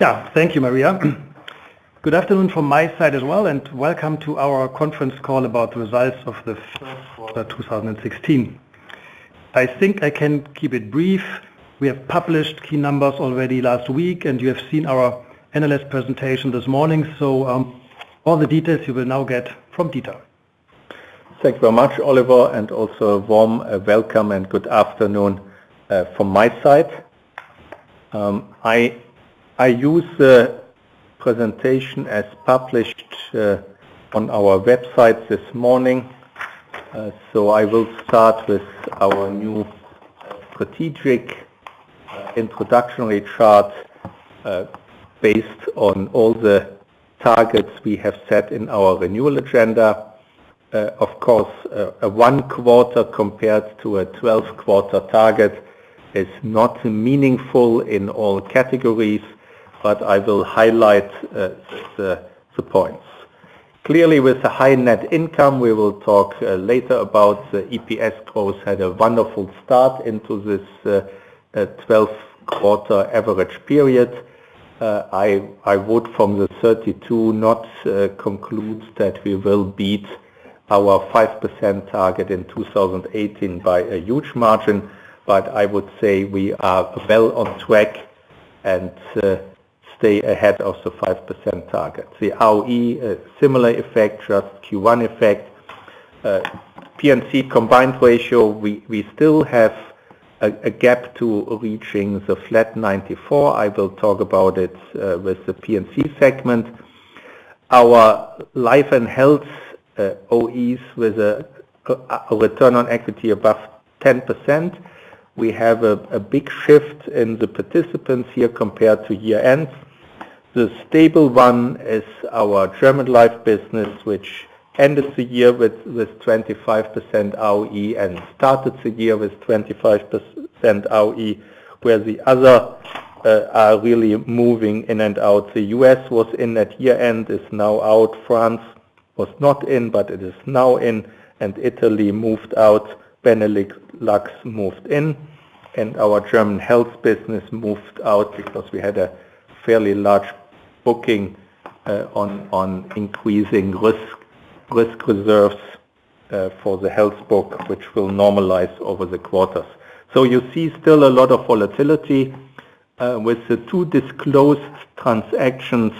Yeah. Thank you, Maria. Good afternoon from my side as well, and welcome to our conference call about the results of the first quarter 2016. I think I can keep it brief. We have published key numbers already last week, and you have seen our analyst presentation this morning. So um all the details you will now get from Dieter. Thank you very much, Oliver, and also a warm uh, welcome and good afternoon uh, from my side. Um, I use the presentation as published uh, on our website this morning. Uh, so I will start with our new uh, strategic introductory chart based on all the targets we have set in our renewal agenda. Of course, a one quarter compared to a 12-quarter target is not meaningful in all categories, but I will highlight uh, the points. Clearly, with the high net income, we will talk uh, later about the EPS growth had a wonderful start into this uh, 12-quarter average period. I would, from the 32, not conclude that we will beat our 5% target in 2018 by a huge margin, but I would say we are well on track and stay ahead of the 5% target. The ROE, uh, similar effect, just Q1 effect. Uh, P&C combined ratio, we still have a gap to reaching the flat 94. I will talk about it uh, with the P&C segment. Our life and health OEs with a return on equity above 10%. We have a big shift in the participants here compared to year-end. The stable one is our German life business, which ended the year with 25% ROE and started the year with 25% ROE, where the other uh, are really moving in and out. The U.S. was in at year-end, is now out. France was not in, but it is now in, and Italy moved out. Benelux moved in, and our German health business moved out because we had a fairly large booking uh, on increasing risk risk reserves uh, for the health book, which will normalize over the quarters. So you see still a lot of volatility uh, with the two disclosed transactions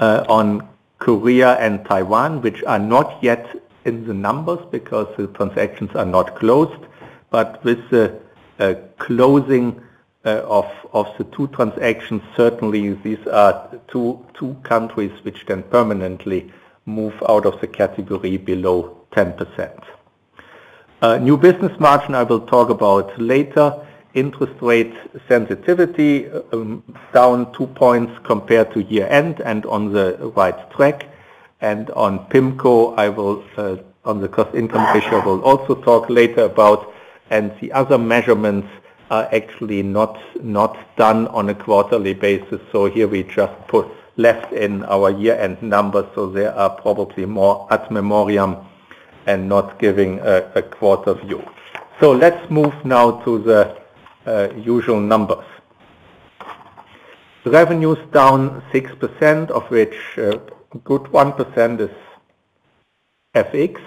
on Korea and Taiwan, which are not yet in the numbers because the transactions are not closed. But with the closing Uh, of the two transactions, certainly these are two two countries which can permanently move out of the category below 10%. Uh, new business margin, I will talk about later. Interest rate sensitivity uh, um, down two points compared to year-end and on the right track. And on PIMCO, I will, uh, on the cost income ratio, I will also talk later about, and the other measurements are actually not not done on a quarterly basis. So here we just put left in our year-end numbers, so they are probably more ad memoriam and not giving a a quarter view. So let's move now to the uh, usual numbers. Revenues down 6%, of which a good 1% is FX.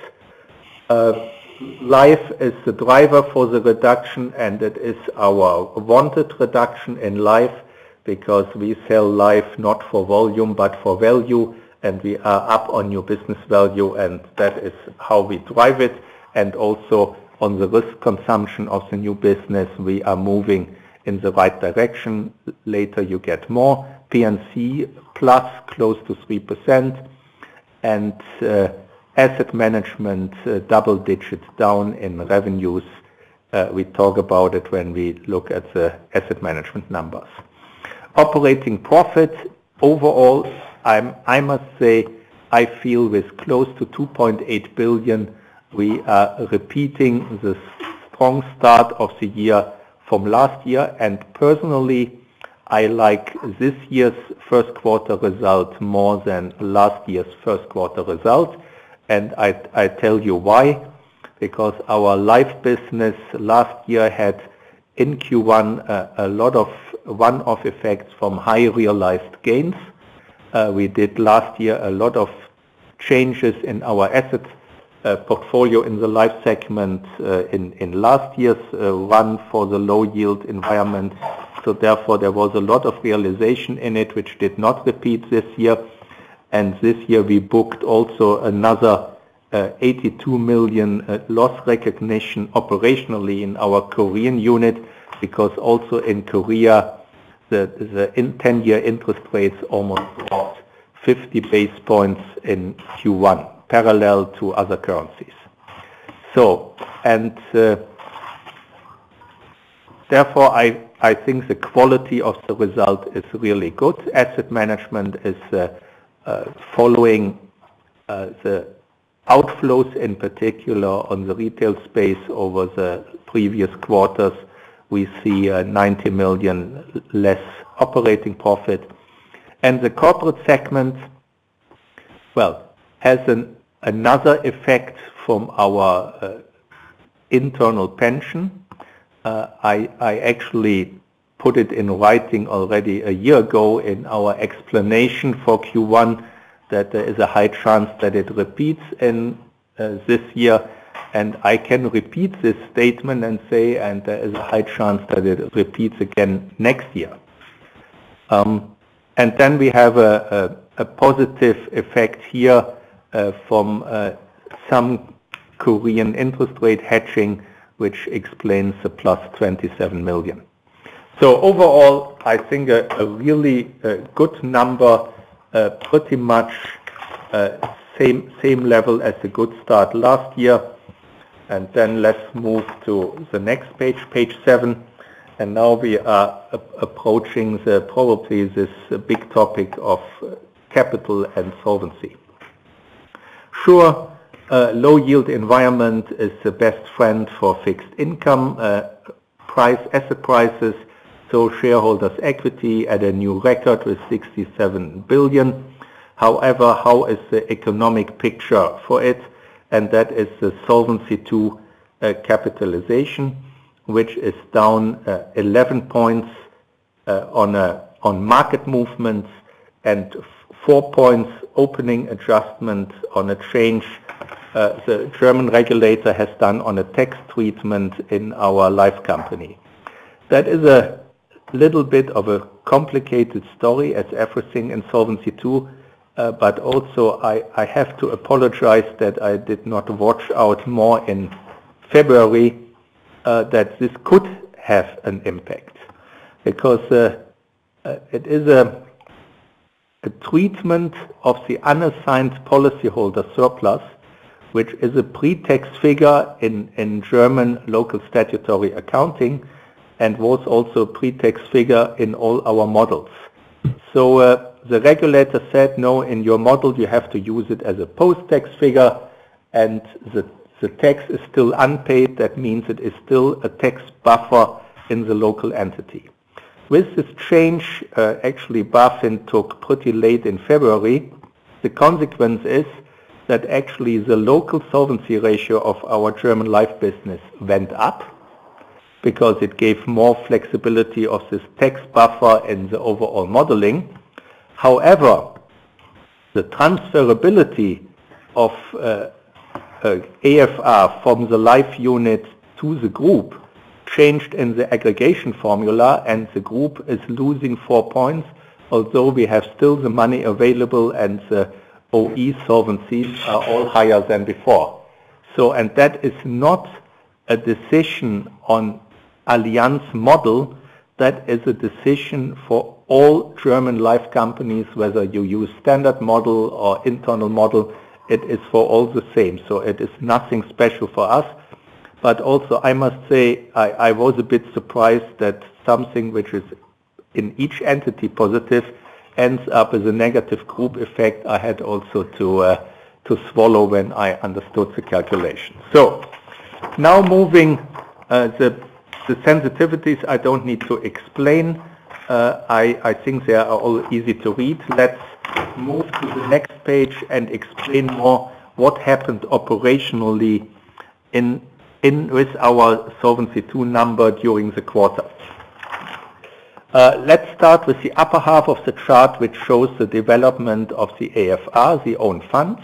Uh, Life is the driver for the reduction, and it is our wanted reduction in life because we sell life not for volume but for value, and we are up on new business value, and that is how we drive it. And also on the risk consumption of the new business, we are moving in the right direction. Later you get more. P&C plus close to 3%, and uh, asset management uh, double digits down in revenues. Uh, we talk about it when we look at the asset management numbers. Operating profit overall, I must say, I feel with close to 2.8 billion, we are repeating the strong start of the year from last year. And personally, I like this year's first quarter result more than last year's first quarter result. I I tell you why. Because our life business last year had in Q1 a lot of one-off effects from high realized gains. Uh, we did last year a lot of changes in our asset uh, portfolio in the life segment uh, in last year's run for the low yield environment. So therefore, there was a lot of realization in it, which did not repeat this year. And this year we booked also another uh, 82 million uh, loss recognition operationally in our Korean unit, because also in Korea, the 10-year interest rates almost dropped 50 basis points in Q1, parallel to other currencies. So and uh therefore, I I think the quality of the result is really good. Asset management is uh, Uh, following uh, the outflows, in particular on the retail space over the previous quarters. We see uh, 90 million less operating profit. And the corporate segment, well, has another effect from our internal pension. I actually put it in writing already a year ago in our explanation for Q1 that there is a high chance that it repeats in uh, this year. And I can repeat this statement and say, and there is a high chance that it repeats again next year. Um, and then we have a positive effect here uh, from uh, some Korean interest rate hedging, which explains the plus 27 million. So overall, I think a really good number, uh, pretty much uh, same same level as a good start last year. And then let's move to the next page page seven. And Now we are approaching the, probably this big topic of uh, capital and solvency. Sure, low yield environment is the best friend for fixed income price, asset prices. So shareholders' equity at a new record with 67 billion. However, how is the economic picture for it? And that is the Solvency II uh, capitalization, which is down uh, 11 points uh, on market movements and four points opening adjustment on a change the German regulator has done on a tax treatment in our life company. That is a little bit of a complicated story as everything in Solvency II. Uh, but also I have to apologize that I did not watch out more in February, uh, that this could have an impact. Because uh, it is a treatment of the unassigned policyholder surplus, which is a pre-tax figure in, in German local statutory accounting, and was also a pre-tax figure in all our models. So uh, the regulator said, "No, in your model, you have to use it as a post-tax figure," and the the tax is still unpaid. That means it is still a tax buffer in the local entity. With this change, uh, actually BaFin took pretty late in February. The consequence is that actually the local solvency ratio of our German life business went up because it gave more flexibility of this tax buffer in the overall modeling. However, the transferability of uh, uh, AFR from the life unit to the group changed in the aggregation formula, and the group is losing four points, although we have still the money available and the OE solvencies are all higher than before. So, and that is not a decision on Allianz model. That is a decision for all German life companies, whether you use standard model or internal model, it is for all the same. So it is nothing special for us. But also, I must say, I was a bit surprised that something which is in each entity positive ends up as a negative group effect. I had also to uh, to swallow when I understood the calculation. So now moving uh, the sensitivities I don't need to explain. I think they are all easy to read. Let's move to the next page and explain more what happened operationally in, in with our Solvency II number during the quarter. Uh, let's start with the upper half of the chart, which shows the development of the AFR, the own funds.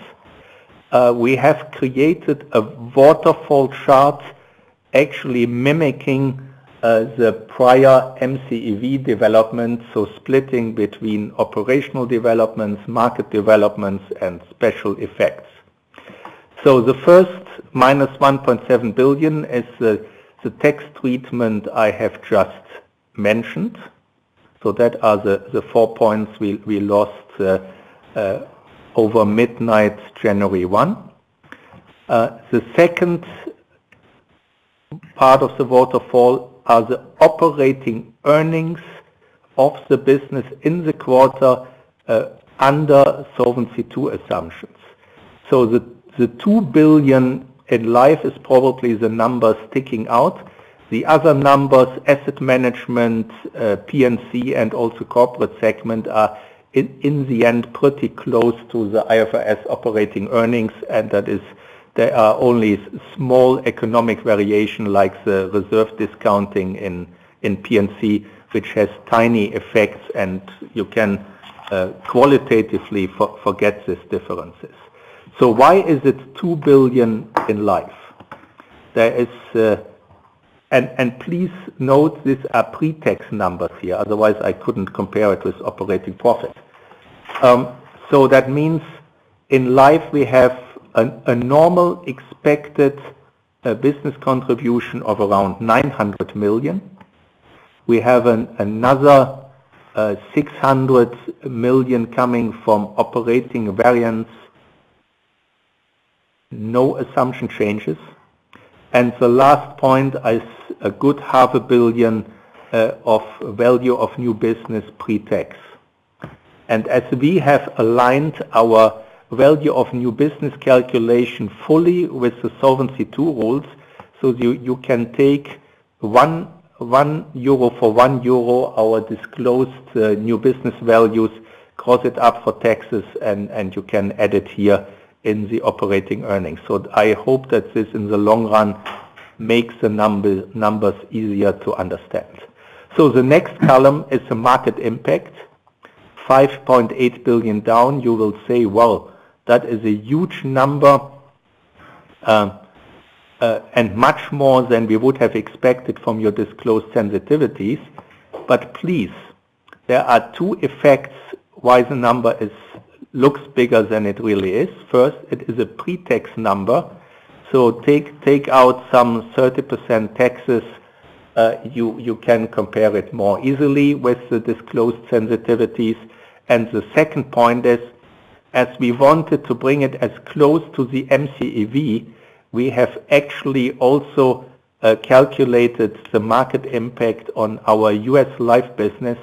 Uh, we have created a waterfall chart actually mimicking uh, the prior MCEV development, so splitting between operational developments, market developments, and special effects. So the first minus 1.7 billion is the, the tax treatment I have just mentioned. So that are the, the four points we, we lost uh, uh, over midnight January 1. Uh, the second part of the waterfall are the operating earnings of the business in the quarter uh, under Solvency II assumptions. So the, the 2 billion in life is probably the number sticking out. The other numbers, asset management, uh, P&C, and also corporate segment are in, in the end pretty close to the IFRS operating earnings, and that is there are only small economic variation like the reserve discounting in, in P&C, which has tiny effects and you can uh, qualitatively for, forget these differences. So why is it 2 billion in life? There is, uh, and, and please note these are pre-tax numbers here, otherwise I couldn't compare it with operating profit. Um, so that means in life we have a, normal expected uh, business contribution of around 900 million. We have another uh, 600 million coming from operating variance, no assumption changes. And the last point is a good half a billion uh, of value of new business pre-tax. And as we have aligned our value of new business calculation fully with the Solvency II rules. So you, you can take one, one euro for one euro our disclosed uh, new business values, cross it up for taxes, and, and you can add it here in the operating earnings. So I hope that this in the long run makes the number, numbers easier to understand. So the next column is the market impact. 5.8 billion down, you will say, well, that is a huge number uh, uh, and much more than we would have expected from your disclosed sensitivities. But please, there are two effects why the number is looks bigger than it really is. First, it is a pre-tax number. So take, take out some 30% taxes, uh, you, you can compare it more easily with the disclosed sensitivities. And the second point is as we wanted to bring it as close to the MCEV, we have actually also uh, calculated the market impact on our U.S. life business,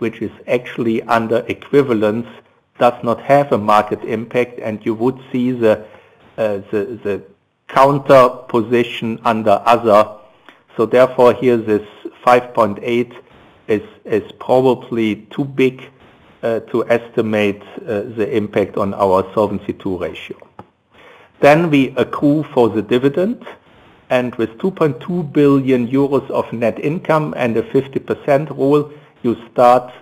which is actually under equivalence, does not have a market impact, and you would see the uh, the, the counter position under other. So therefore, here this 5.8 is is probably too big to estimate uh, the impact on our Solvency II ratio. Then we accrue for the dividend, and with 2.2 billion euros of net income and a 50% rule, you start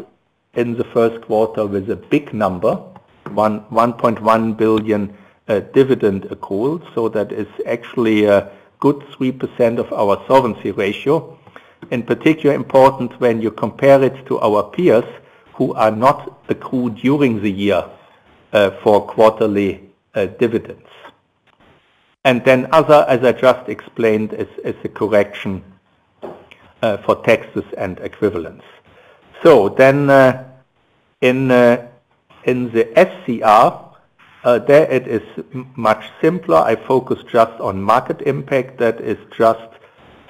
in the first quarter with a big number, 1.1 billion uh, dividend accrual. So that is actually a good 3% of our solvency ratio. In particular important when you compare it to our peers, who are not accrued during the year uh, for quarterly uh, dividends. And then other, as I just explained, is, a correction uh, for taxes and equivalents. So then in, in the SCR, there it is much simpler. I focus just on market impact. That is just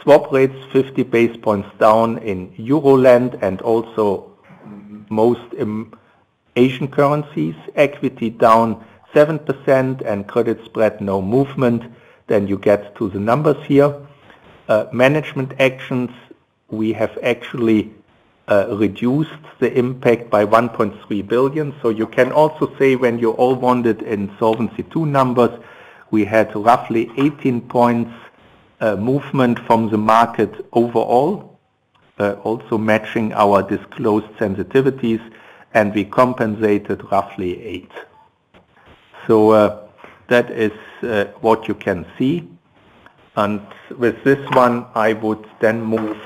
swap rates 50 base points down in Euroland and also most Asian currencies, equity down 7% and credit spread no movement, then you get to the numbers here. Uh, management actions, we have actually uh, reduced the impact by 1.3 billion. So you can also say when you all wanted in Solvency II numbers, we had roughly 18 points uh, movement from the market overall Uh, also matching our disclosed sensitivities, and we compensated roughly 8. So uh, that is uh, what you can see. And with this one, I would then move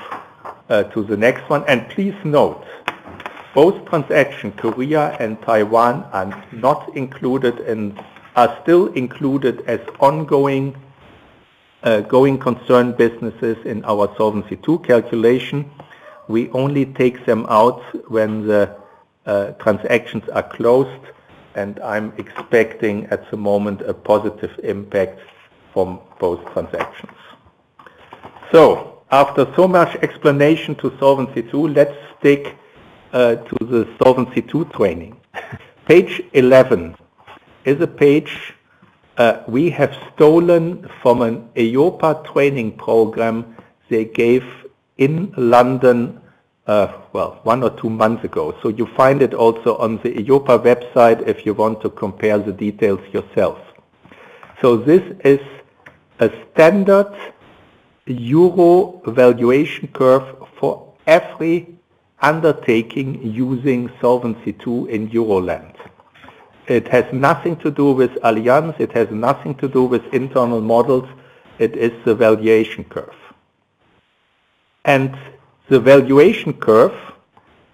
to the next one. And please note, both transactions, Korea and Taiwan, are not included and are still included as ongoing Uh, going concern businesses in our Solvency II calculation. We only take them out when the uh, transactions are closed, and I'm expecting at the moment a positive impact from both transactions. So after so much explanation to Solvency II, let's stick uh, to the Solvency II training. Page 11 is a page Uh, we have stolen from an EIOPA training program they gave in London, uh, well, one or two months ago. So you find it also on the EIOPA website if you want to compare the details yourself. So this is a standard euro valuation curve for every undertaking using Solvency II in Euroland. It has nothing to do with Allianz. It has nothing to do with internal models. It is the valuation curve. And the valuation curve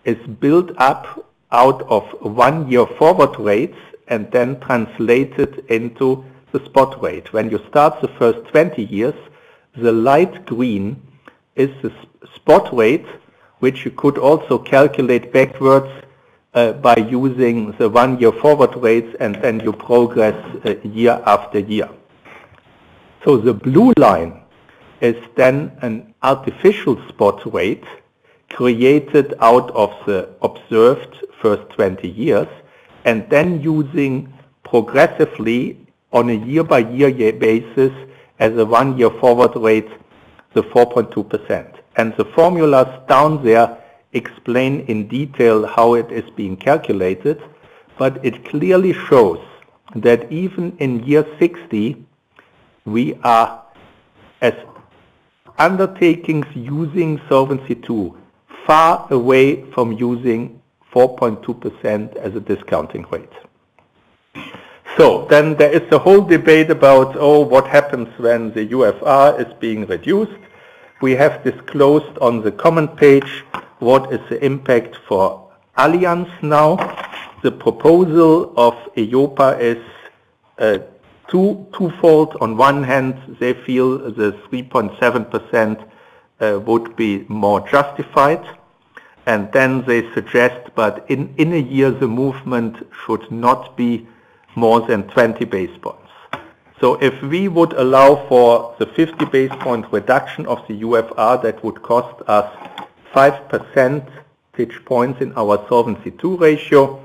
is built up out of one-year forward rates and then translated into the spot rate. When you start the first 20 years, the light green is the spot rate, which you could also calculate backwards by using the one-year forward rates, and then you progress uh, year after year. So the blue line is then an artificial spot rate created out of the observed first 20 years, and then using progressively on a year-by-year -year basis as a one-year forward rate, the 4.2%. And the formulas down there explain in detail how it is being calculated, but it clearly shows that even in year 60, we are, as undertakings using Solvency II, far away from using 4.2% as a discounting rate. So then there is a whole debate about, oh, what happens when the UFR is being reduced. We have disclosed on the comment page what is the impact for Allianz now. The proposal of EIOPA is uh, two, twofold. On one hand, they feel the 3.7% uh, would be more justified. And then they suggest, but in, in a year, the movement should not be more than 20 base points. So if we would allow for the 50 base point reduction of the UFR, that would cost us 5 percentage points in our Solvency II ratio,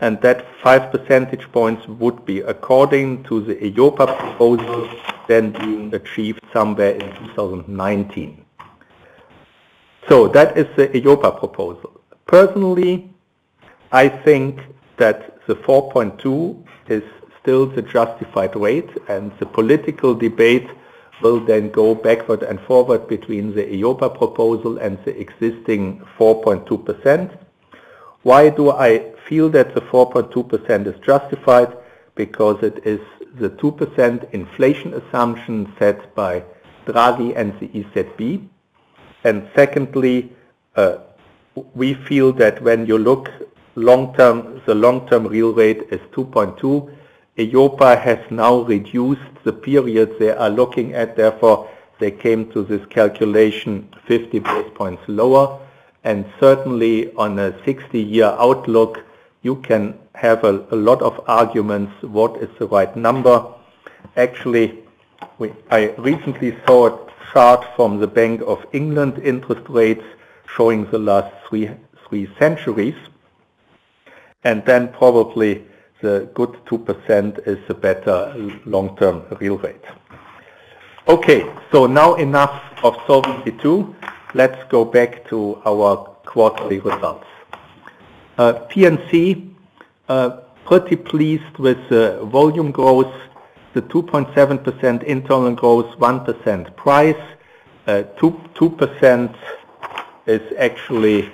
and that 5 percentage points would be, according to the EIOPA proposal, then being achieved somewhere in 2019. So that is the EIOPA proposal. Personally, I think that the 4.2 is still the justified rate, and the political debate will then go backward and forward between the EIOPA proposal and the existing 4.2%. Why do I feel that the 4.2% is justified? Because it is the 2% inflation assumption set by Draghi and the EZB. And secondly, uh, we feel that when you look long-term, the long-term real rate is 2.2. EIOPA has now reduced the period they are looking at, therefore they came to this calculation 50 basis points lower. And certainly on a 60-year outlook, you can have a, lot of arguments what is the right number. Actually, I recently saw a chart from the Bank of England interest rates showing the last three, three centuries and then probably the good 2% is a better long-term real rate. Okay, so now enough of Solvency II. Let's go back to our quarterly results. Uh, P&C, uh, pretty pleased with the volume growth, the 2.7% internal growth, 1% price, uh, 2%, is actually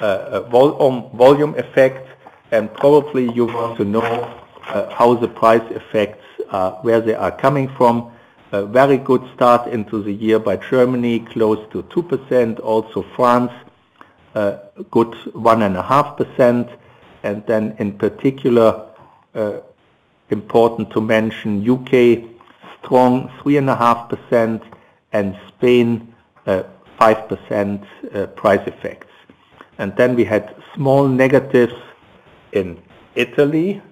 a volume effect, and probably you want to know uh, how the price effects, uh, where they are coming from. A very good start into the year by Germany, close to 2%. Also France, a good 1.5%. And then in particular, important to mention U.K., strong 3.5%, and Spain, 5% price effects. And then we had small negatives in Italy,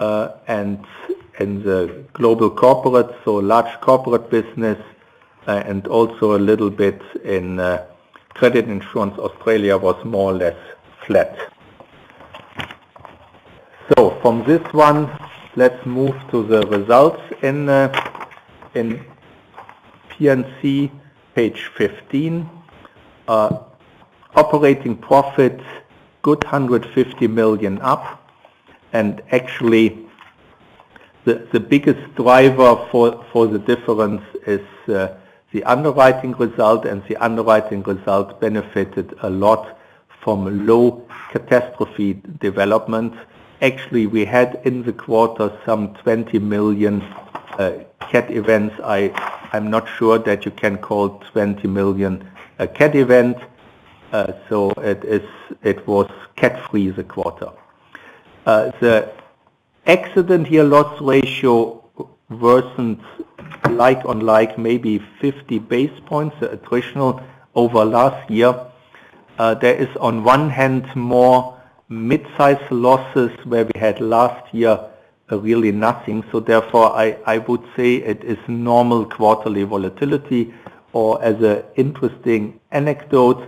uh, and in the global corporate, so large corporate business, uh, and also a little bit in uh, credit insurance. Australia was more or less flat. So from this one, let's move to the results in P&C, page 15. Operating profit, good 150 million up. And actually, the the biggest driver for the difference is uh, the underwriting result, and the underwriting result benefited a lot from low catastrophe development. Actually, we had in the quarter some 20 million uh, cat events. I, I'm not sure that you can call 20 million a cat event. Uh, so it is it was cat-free the quarter. Uh, the accident year loss ratio worsened like on like maybe 50 basis points the attritional over last year. Uh, there is on one hand more mid-size losses where we had last year really nothing. So therefore, I would say it is normal quarterly volatility or as an interesting anecdote,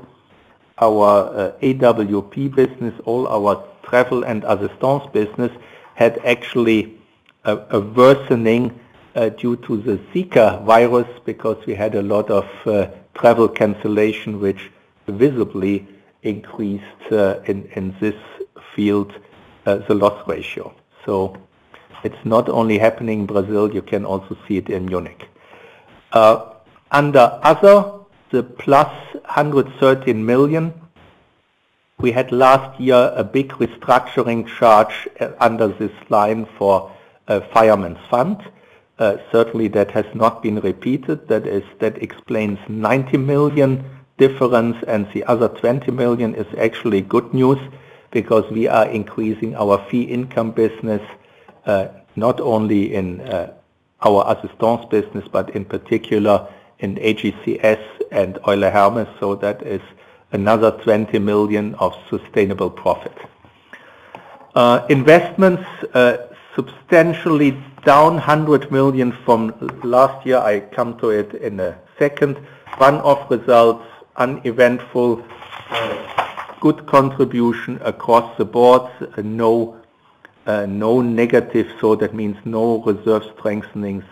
our uh, AWP business, all our travel and assistance business, had actually a worsening uh, due to the Zika virus because we had a lot of uh, travel cancellation, which visibly increased in this field the loss ratio. So it's not only happening in Brazil, you can also see it in Munich. Under other, the plus 113 million, we had last year a big restructuring charge uh, under this line for fireman's fund. Uh, certainly, that has not been repeated. That is that explains 90 million difference, and the other 20 million is actually good news because we are increasing our fee income business, uh, not only in our assistance business, but in particular in AGCS and Euler Hermes. So that is another 20 million of sustainable profit. Uh, investments, uh, substantially down 100 million from last year. I come to it in a second. Run-off results, uneventful. Uh, good contribution across the board. No no negative, so that means no reserve strengthenings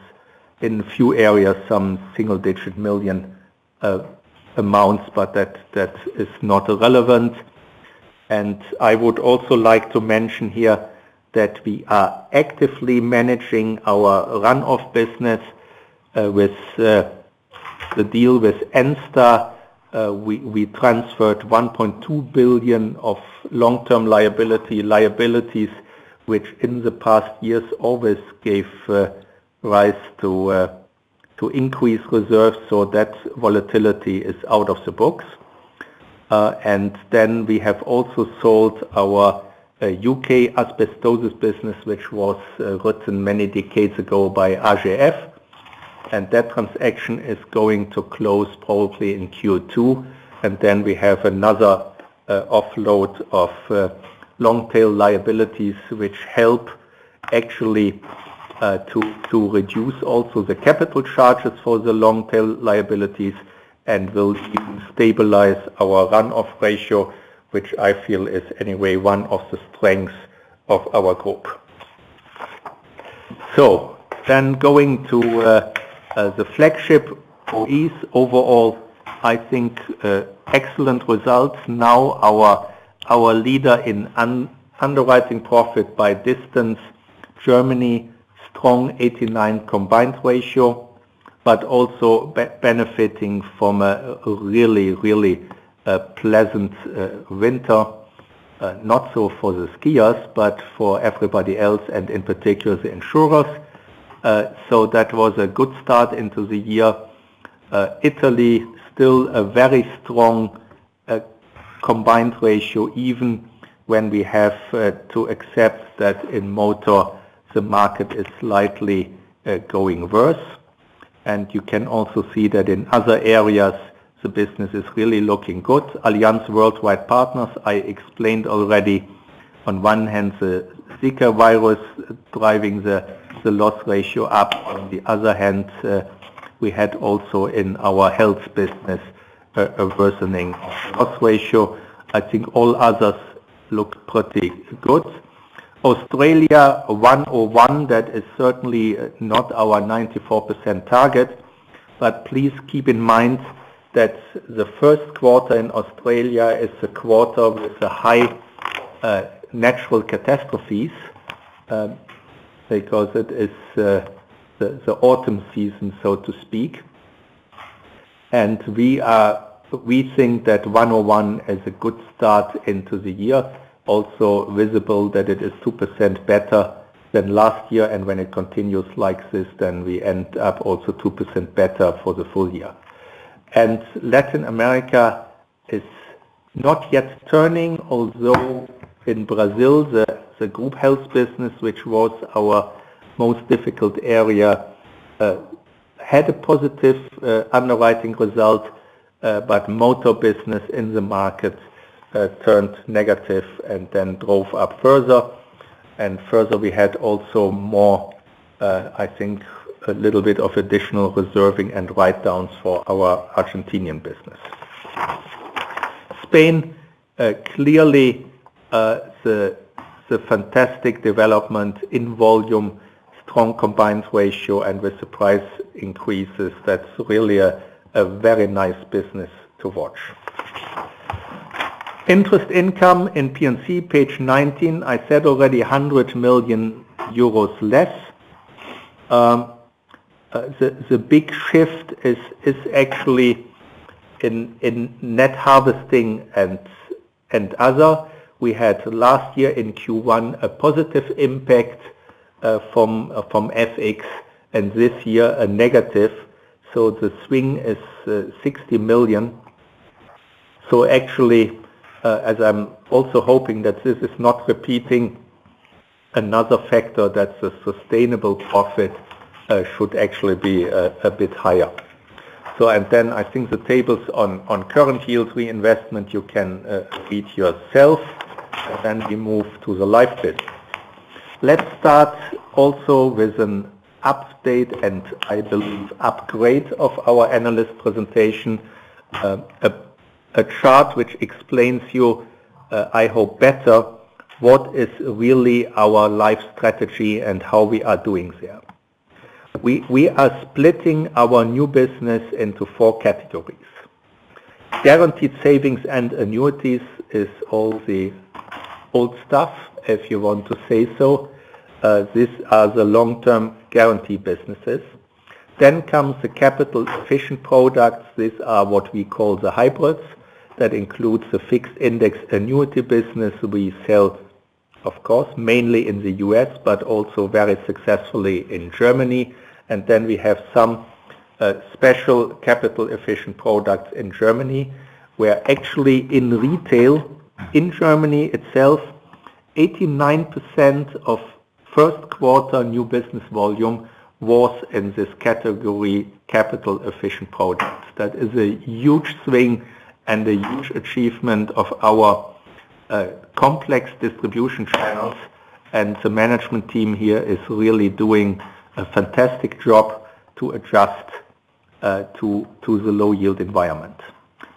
in few areas, some single-digit million Uh, amounts, but that that is not relevant. And I would also like to mention here that we are actively managing our runoff business uh, with uh, the deal with Enstar. We transferred 1.2 billion of long-term liability liabilities, which in the past years always gave rise to increased reserves, so that volatility is out of the books. Uh, and then we have also sold our uh, U.K. asbestosis business, which was uh, written many decades ago by AGF. And that transaction is going to close probably in Q2. And then We have another offload of long-tail liabilities, which help actually Uh, to to reduce also the capital charges for the long-tail liabilities and will stabilize our run-off ratio, which I feel is anyway one of the strengths of our group. So then going to uh, uh, the flagship OEs. Overall, I think excellent results. Now our our leader in underwriting profit by distance, Germany, strong 89 combined ratio, but also benefiting from a really really pleasant uh, winter. Uh, not so for the skiers, but for everybody else, and in particular, the insurers. Uh, so that was a good start into the year. Italy, still a very strong combined ratio, even when we have to accept that in motor, the market is slightly uh, going worse. And you can also see that in other areas, the business is really looking good. Allianz Worldwide Partners, I explained already. On one hand, the Zika virus driving the loss ratio up. On the other hand, uh, we had also in our health business a worsening loss ratio. I think all others look pretty good. Australia 101, that is certainly not our 94% target. But please keep in mind that the first quarter in Australia is a quarter with a high uh, natural catastrophes, um, because it is uh, the autumn season, so to speak. And we are we think that 101 is a good start into the year. Also visible that it is 2% better than last year, and when it continues like this, then we end up also 2% better for the full year. And Latin America is not yet turning, although in Brazil, the group health business, which was our most difficult area, uh, had a positive uh, underwriting result, uh, but motor business in the market Uh, turned negative and then drove up further. And further, we had also more, uh, I think, a little bit of additional reserving and write-downs for our Argentinian business. Spain, uh, clearly, the fantastic development in volume, strong combined ratio, and with the price increases, that's really a very nice business to watch. Interest income in P&C, page 19. I said already 100 million euros less. Um, uh, the big shift is is actually in net harvesting and and other. We had last year in Q1 a positive impact uh, from uh, from FX, and this year a negative. So the swing is 60 million. So Actually, Uh, as I'm also hoping that this is not repeating, another factor that the sustainable profit uh, should actually be uh, a bit higher. So and then I think the tables on current yield reinvestment you can read yourself. We move to the life bit. Let's start also with an update and I believe upgrade of our analyst presentation. Chart which explains you, uh, I hope better, what is really our life strategy and how we are doing there. We are splitting our new business into four categories. Guaranteed savings and annuities is all the old stuff, if you want to say so. Uh, these are the long-term guarantee businesses. Then comes the capital efficient products. These are what we call the hybrids. That includes the fixed index annuity business we sell, of course, mainly in the U.S., but also very successfully in Germany. And then we have some uh, special capital efficient products in Germany, where actually in retail in Germany itself, 89% of first quarter new business volume was in this category, capital efficient products. That is a huge swing and a huge achievement of our uh, complex distribution channels. And the management team here is really doing a fantastic job to adjust uh, to to the low yield environment.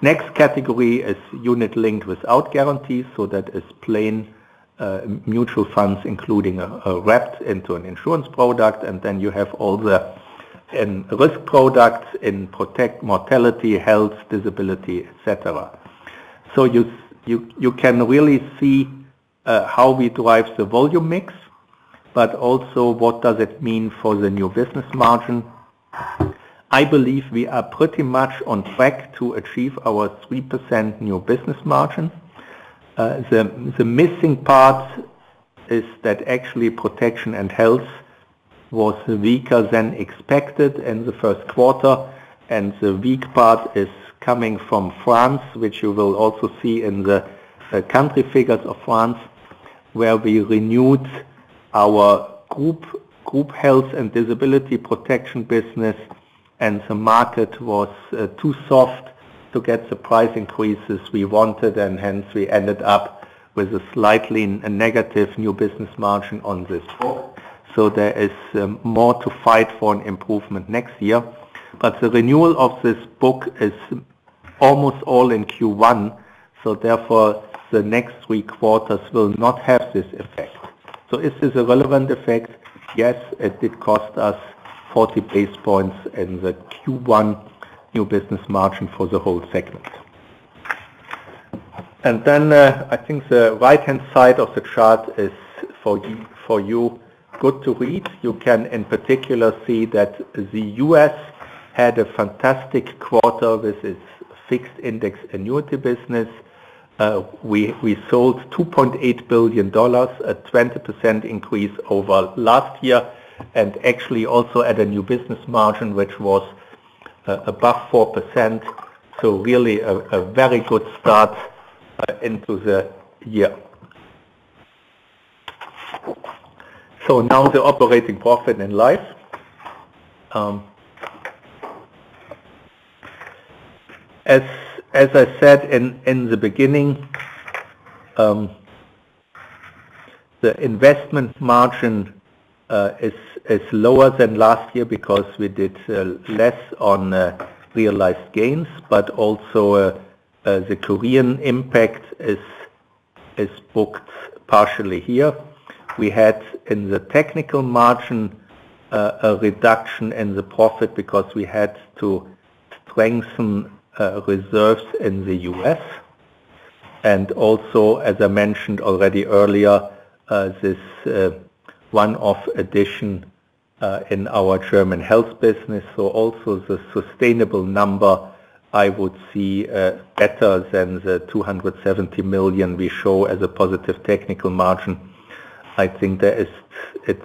Next category is unit linked without guarantees. So that is plain uh, mutual funds, including a wrapped into an insurance product. And then you have all the risk products in protect mortality, health, disability, etc. So You you, you can really see uh, how we drive the volume mix, but also what does it mean for the new business margin. I believe we are pretty much on track to achieve our 3% new business margin. Uh, the missing part is that actually protection and health was weaker than expected in the first quarter, and the weak part is coming from France, which you will also see in the uh, country figures of France, where we renewed our group group health and disability protection business, and the market was uh, too soft to get the price increases we wanted, and hence we ended up with a slightly negative new business margin on this book. So there is more to fight for an improvement next year. But the renewal of this book is almost all in Q1, so therefore the next three quarters will not have this effect. So is this a relevant effect? Yes, it did cost us 40 basis points in the Q1 new business margin for the whole segment. And then uh, I think the right-hand side of the chart is for for you good to read. You can in particular see that the U.S. had a fantastic quarter with its fixed index annuity business. Uh, we we sold $2.8 billion, a 20% increase over last year, and actually also at a new business margin, which was uh, above 4%. So really a very good start uh, into the year. So now the operating profit in life. Um, as as I said in in the beginning, um, the investment margin uh, is lower than last year because we did uh, less on uh, realized gains, but also the Korean impact is is booked partially here. We had in the technical margin uh, a reduction in the profit because we had to strengthen uh, reserves in the U.S. And also, as I mentioned already earlier, uh, this one-off addition in our German health business. So also the sustainable number I would see better than the 270 million we show as a positive technical margin. I think it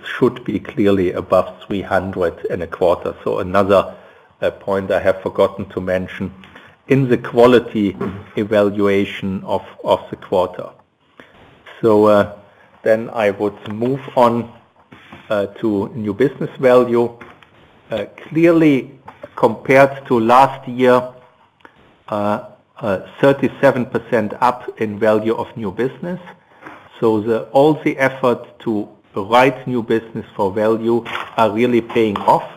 should be clearly above 300 in a quarter. So another uh, point I have forgotten to mention in the quality evaluation of of the quarter. So uh, then I would move on uh, to new business value. Uh, clearly compared to last year, 37% up in value of new business. So the, all the effort to write new business for value are really paying off.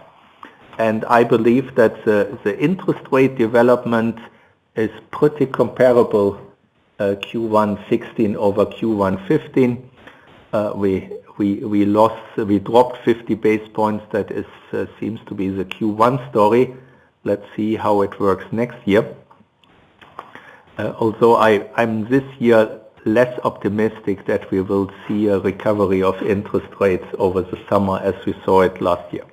And I believe that the interest rate development is pretty comparable, uh, Q1 2016 over Q1 2015. Uh, we we, we lost, we dropped 50 basis points. That uh, seems to be the Q1 story. Let's see how it works next year. Although I'm this year less optimistic that we will see a recovery of interest rates over the summer as we saw it last year.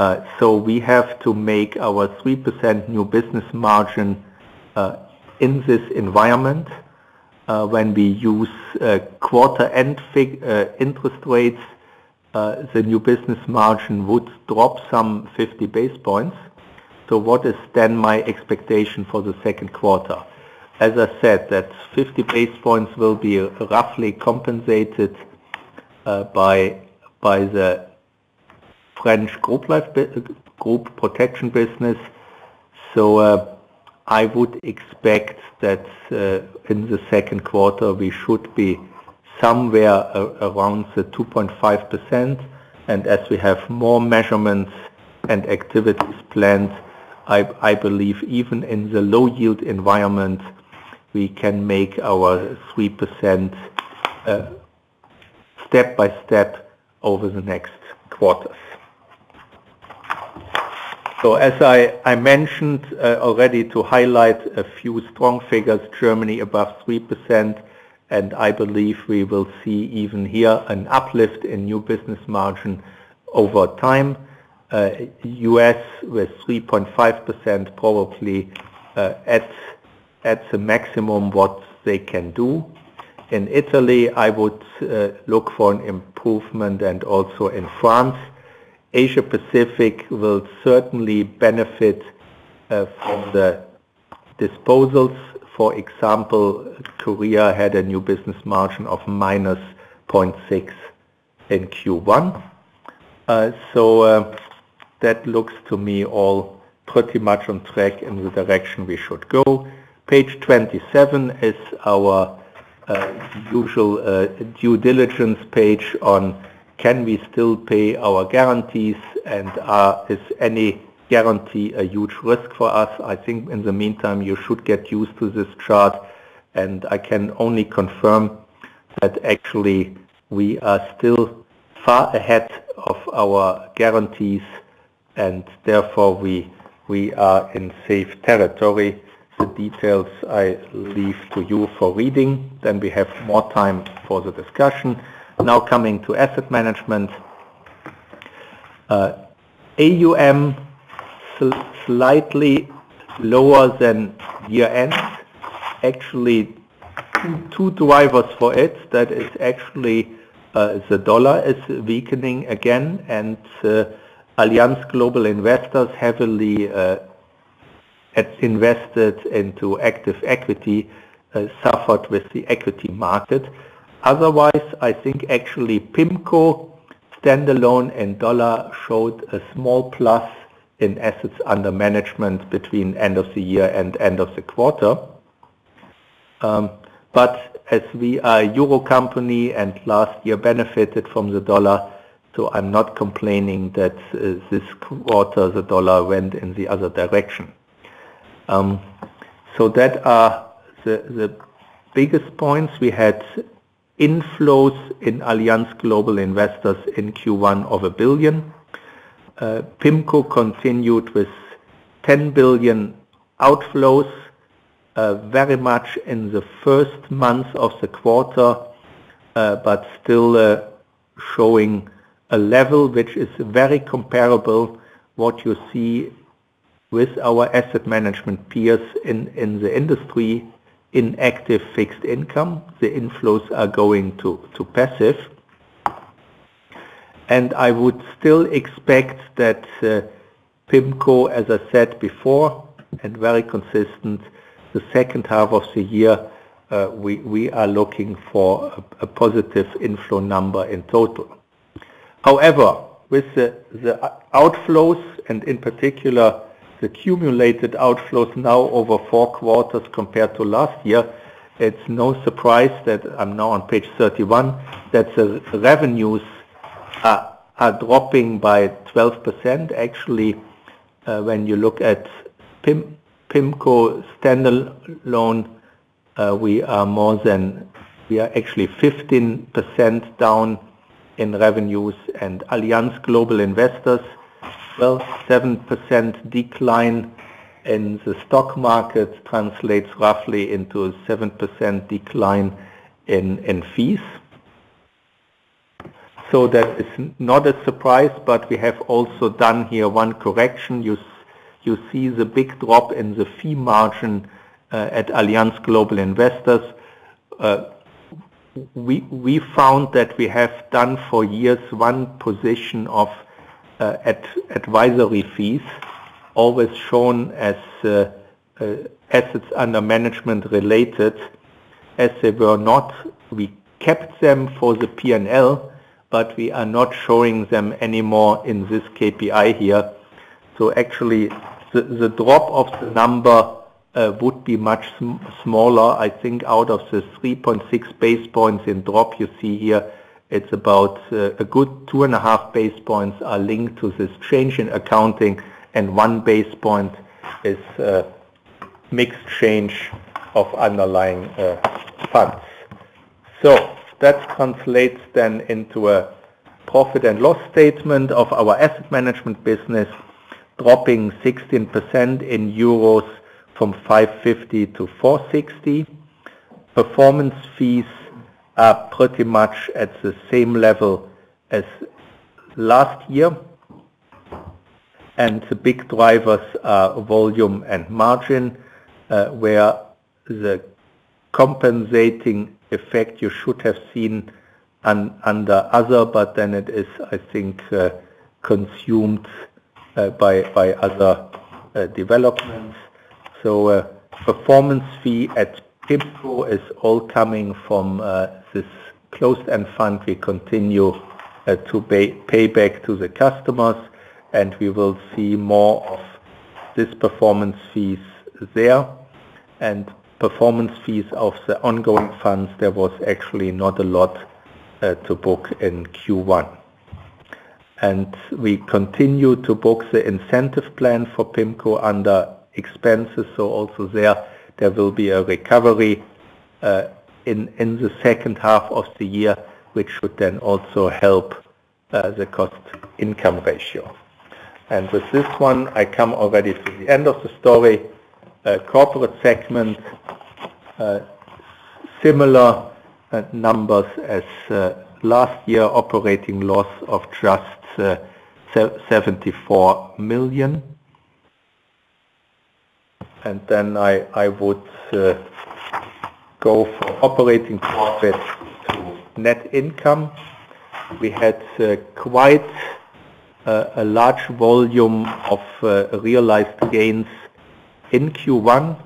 Uh, so we have to make our 3% new business margin uh, in this environment. Uh, when we use quarter end interest rates, the new business margin would drop some 50 basis points. So what is then my expectation for the second quarter? As I said, that 50 basis points will be roughly compensated uh, by by the French group life group protection business. So uh, I would expect that uh, in the second quarter, we should be somewhere around the 2.5%. And as we have more measurements and activities planned, I believe even in the low yield environment, we can make our 3% uh, step by step over the next quarters. So as I mentioned uh, already to highlight a few strong figures, Germany above 3%, and I believe we will see even here an uplift in new business margin over time. Uh, U.S. with 3.5% probably at the maximum what they can do. In Italy, I would uh, look for an improvement and also in France. Asia Pacific will certainly benefit uh, from the disposals. For example, Korea had a new business margin of -0.6 in Q1. Uh, so that looks to me all pretty much on track in the direction we should go. Page 27 is our uh, usual uh, due diligence page on can we still pay our guarantees and is any guarantee a huge risk for us? I think in the meantime, you should get used to this chart, and I can only confirm that actually we are still far ahead of our guarantees, and therefore we, we are in safe territory. The details I leave to you for reading, then we have more time for the discussion. Now coming to asset management. Uh, AUM slightly lower than year-end. Actually, two drivers for it. That is actually uh, the dollar is weakening again, and uh, Allianz Global Investors heavily invested into active equity, uh, suffered with the equity market. Otherwise, I think actually PIMCO standalone and dollar showed a small plus in assets under management between end of the year and end of the quarter. Um, but as we are a euro company and last year benefited from the dollar, so I'm not complaining that uh, this quarter the dollar went in the other direction. Um, that are the biggest points. We had inflows in Allianz Global Investors in Q1 of a 1 billion. Uh, PIMCO continued with 10 billion outflows, uh, very much in the first month of the quarter, uh, but still showing a level which is very comparable what you see with our asset management peers in in the industry in active fixed income. The inflows are going to to passive. And I would still expect that uh, PIMCO, as I said before, and very consistent, the second half of the year, uh, we we are looking for a positive inflow number in total. However, with the, the outflows and in particular the cumulated outflows now over four quarters compared to last year, it's no surprise that I'm now on page 31, that the revenues are dropping by 12%. Actually, uh, when you look at PIMCO standalone, uh, we are more than, we are actually 15% down in revenues and Allianz Global Investors, well, 7% decline in the stock market translates roughly into a 7% decline in fees. So that is not a surprise, but we have also done here one correction. You see the big drop in the fee margin uh, at Allianz Global Investors. Uh, we found that we have done for years one position of Uh, advisory fees, always shown as uh, uh, assets under management related. As they were not, we kept them for the P&L, but we are not showing them anymore in this KPI here. So actually, the drop of the number would be much smaller. I think out of the 3.6 basis points in drop you see here, it's about uh, a good 2.5 base points are linked to this change in accounting, and 1 base point is mixed change of underlying uh, funds. So that translates then into a profit and loss statement of our asset management business, dropping 16% in euros from 550 to 460. Performance fees are pretty much at the same level as last year. and the big drivers are volume and margin, uh, where the compensating effect you should have seen under other, but then it is, I think, uh, consumed uh, by other developments. So performance fee at PIMCO is all coming from this closed-end fund we continue uh, to pay back to the customers, and we will see more of this performance fees there. And performance fees of the ongoing funds, there was actually not a lot uh, to book in Q1. And we continue to book the incentive plan for PIMCO under expenses. So also there there will be a recovery uh, in the second half of the year, which should then also help uh, the cost-income ratio. And with this one, I come already to the end of the story. Uh, corporate segment, uh, similar numbers as last year, operating loss of just 74 million. And Then I would go for operating profit to net income. We had uh, quite uh, a large volume of uh, realized gains in Q1.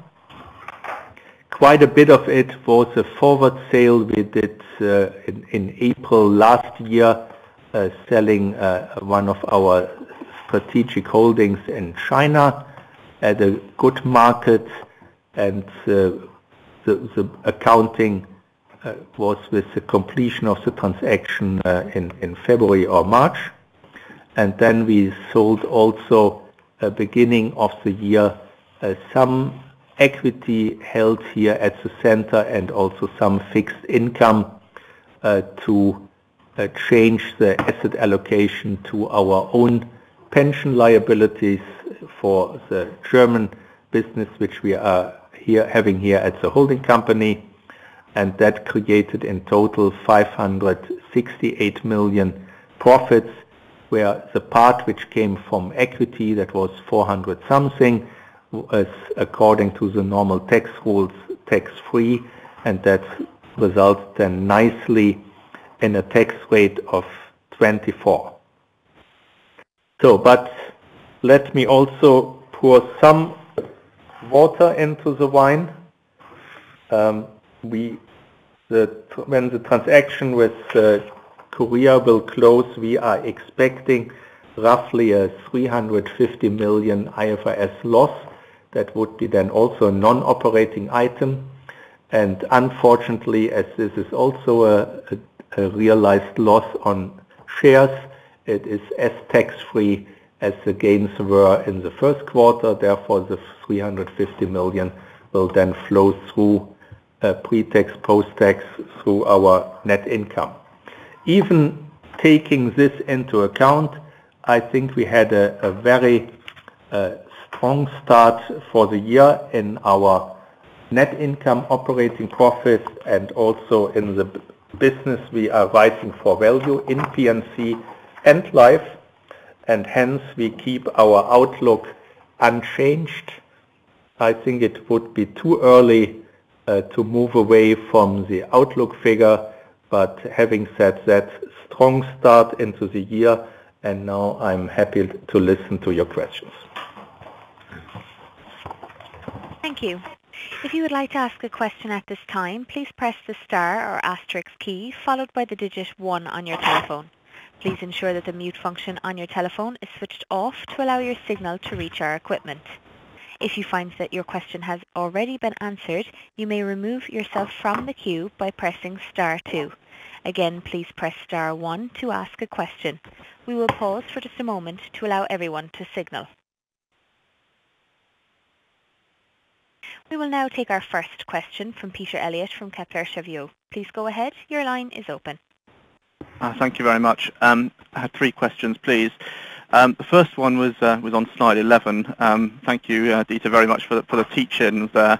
Quite a bit of it was a forward sale we did in April last year, selling one of our strategic holdings in China at a good market. The accounting uh, was with the completion of the transaction uh, in February or March. And then we sold also, uh, beginning of the year, some equity held here at the center and also some fixed income to change the asset allocation to our own pension liabilities for the German business, which we are having here at the holding company. And that created in total 568 million profits, where the part which came from equity, that was 400 something, was according to the normal tax rules, tax-free, and that results then nicely in a tax rate of 24. So, but Let me also pour some water into the wine. Um, we, when the transaction with uh, Korea will close, we are expecting roughly a 350 million IFRS loss. That would be then also a non-operating item. And unfortunately, as this is also a realized loss on shares, it is as tax-free as the gains were in the first quarter. Therefore, the 350 million will then flow through uh, pre-tax, post-tax through our net income. Even taking this into account, I think we had a very uh, strong start for the year in our net income operating profit and also in the business we are writing for value in P&C and life. Hence, we keep our outlook unchanged. I think it would be too early uh, to move away from the outlook figure. But having said that, strong start into the year, and now I'm happy to listen to your questions. Thank you. If you would like to ask a question at this time, please press the star or asterisk key followed by the digit one on your telephone. Please ensure that the mute function on your telephone is switched off to allow your signal to reach our equipment. If you find that your question has already been answered, you may remove yourself from the queue by pressing star two. Again, please press star one to ask a question. We will pause for just a moment to allow everyone to signal. We will now take our first question from Peter Elliott from Kepler Cheuvreux. Please go ahead. Your line is open. Uh, thank you very much. Um, I have three questions, please. The first one was was on slide 11. Thank you, Dieter, very much for the teach-ins there.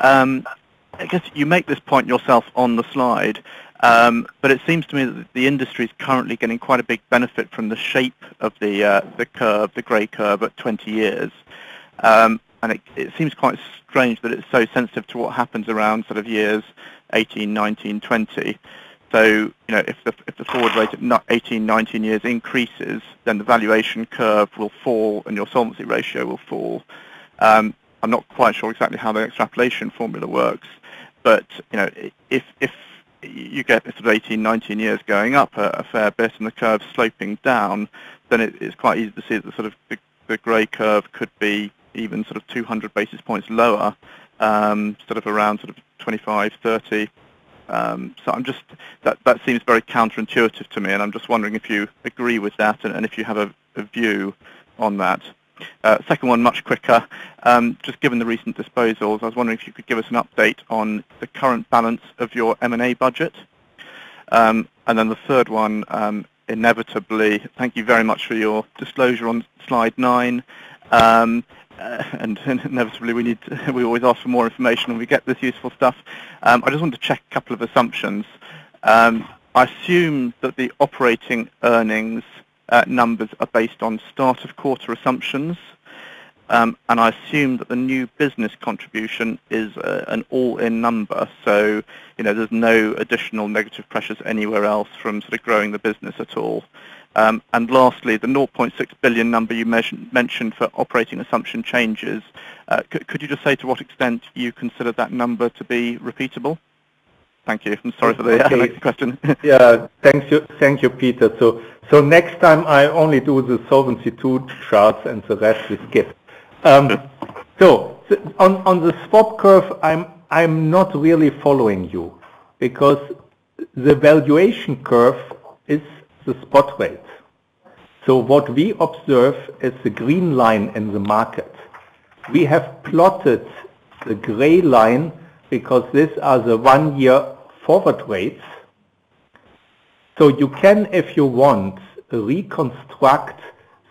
I guess you make this point yourself on the slide. Um, but it seems to me that the industry is currently getting quite a big benefit from the shape of the uh, the curve, the grey curve at 20 years. Um, and it, it, seems quite strange that it's so sensitive to what happens around sort of years 18, 19, 20. So, you know, if the, if the forward rate at 18, 19 years increases, then the valuation curve will fall and your solvency ratio will fall. Um, I'm not quite sure exactly how the extrapolation formula works, but, you know, if, if you get sort of 18, 19 years going up a, a fair bit and the curve sloping down, then it, it's quite easy to see that the sort of the, the grey curve could be even sort of 200 basis points lower, um, sort of around sort of 25, 30. Um, so I'm just that that seems very counterintuitive to me, and I'm just wondering if you agree with that and, and if you have a, a view on that. Uh, second one, much quicker. Um, just given the recent disposals, I was wondering if you could give us an update on the current balance of your M&A budget. Um, and then the third one, um, inevitably, thank you very much for your disclosure on slide nine. Um, uh, and inevitably we need to, we always ask for more information when we get this useful stuff. Um, I just want to check a couple of assumptions. Um, I assume that the operating earnings uh, numbers are based on start of quarter assumptions, um, and I assume that the new business contribution is uh, an all-in number. So you know there's no additional negative pressures anywhere else from sort of growing the business at all. Um, and lastly, the 0.6 billion number you mentioned for operating assumption changes, uh, could you just say to what extent you consider that number to be repeatable? Thank you. I'm sorry for the okay. next question. yeah, thank you, thank you, Peter. So, so next time I only do the Solvency II charts and the rest we skip. Um, so, on, on the swap curve, I'm, I'm not really following you because the valuation curve is the spot rate. So what we observe is the green line in the market. We have plotted the gray line because these are the one-year forward rates. So you can, if you want, reconstruct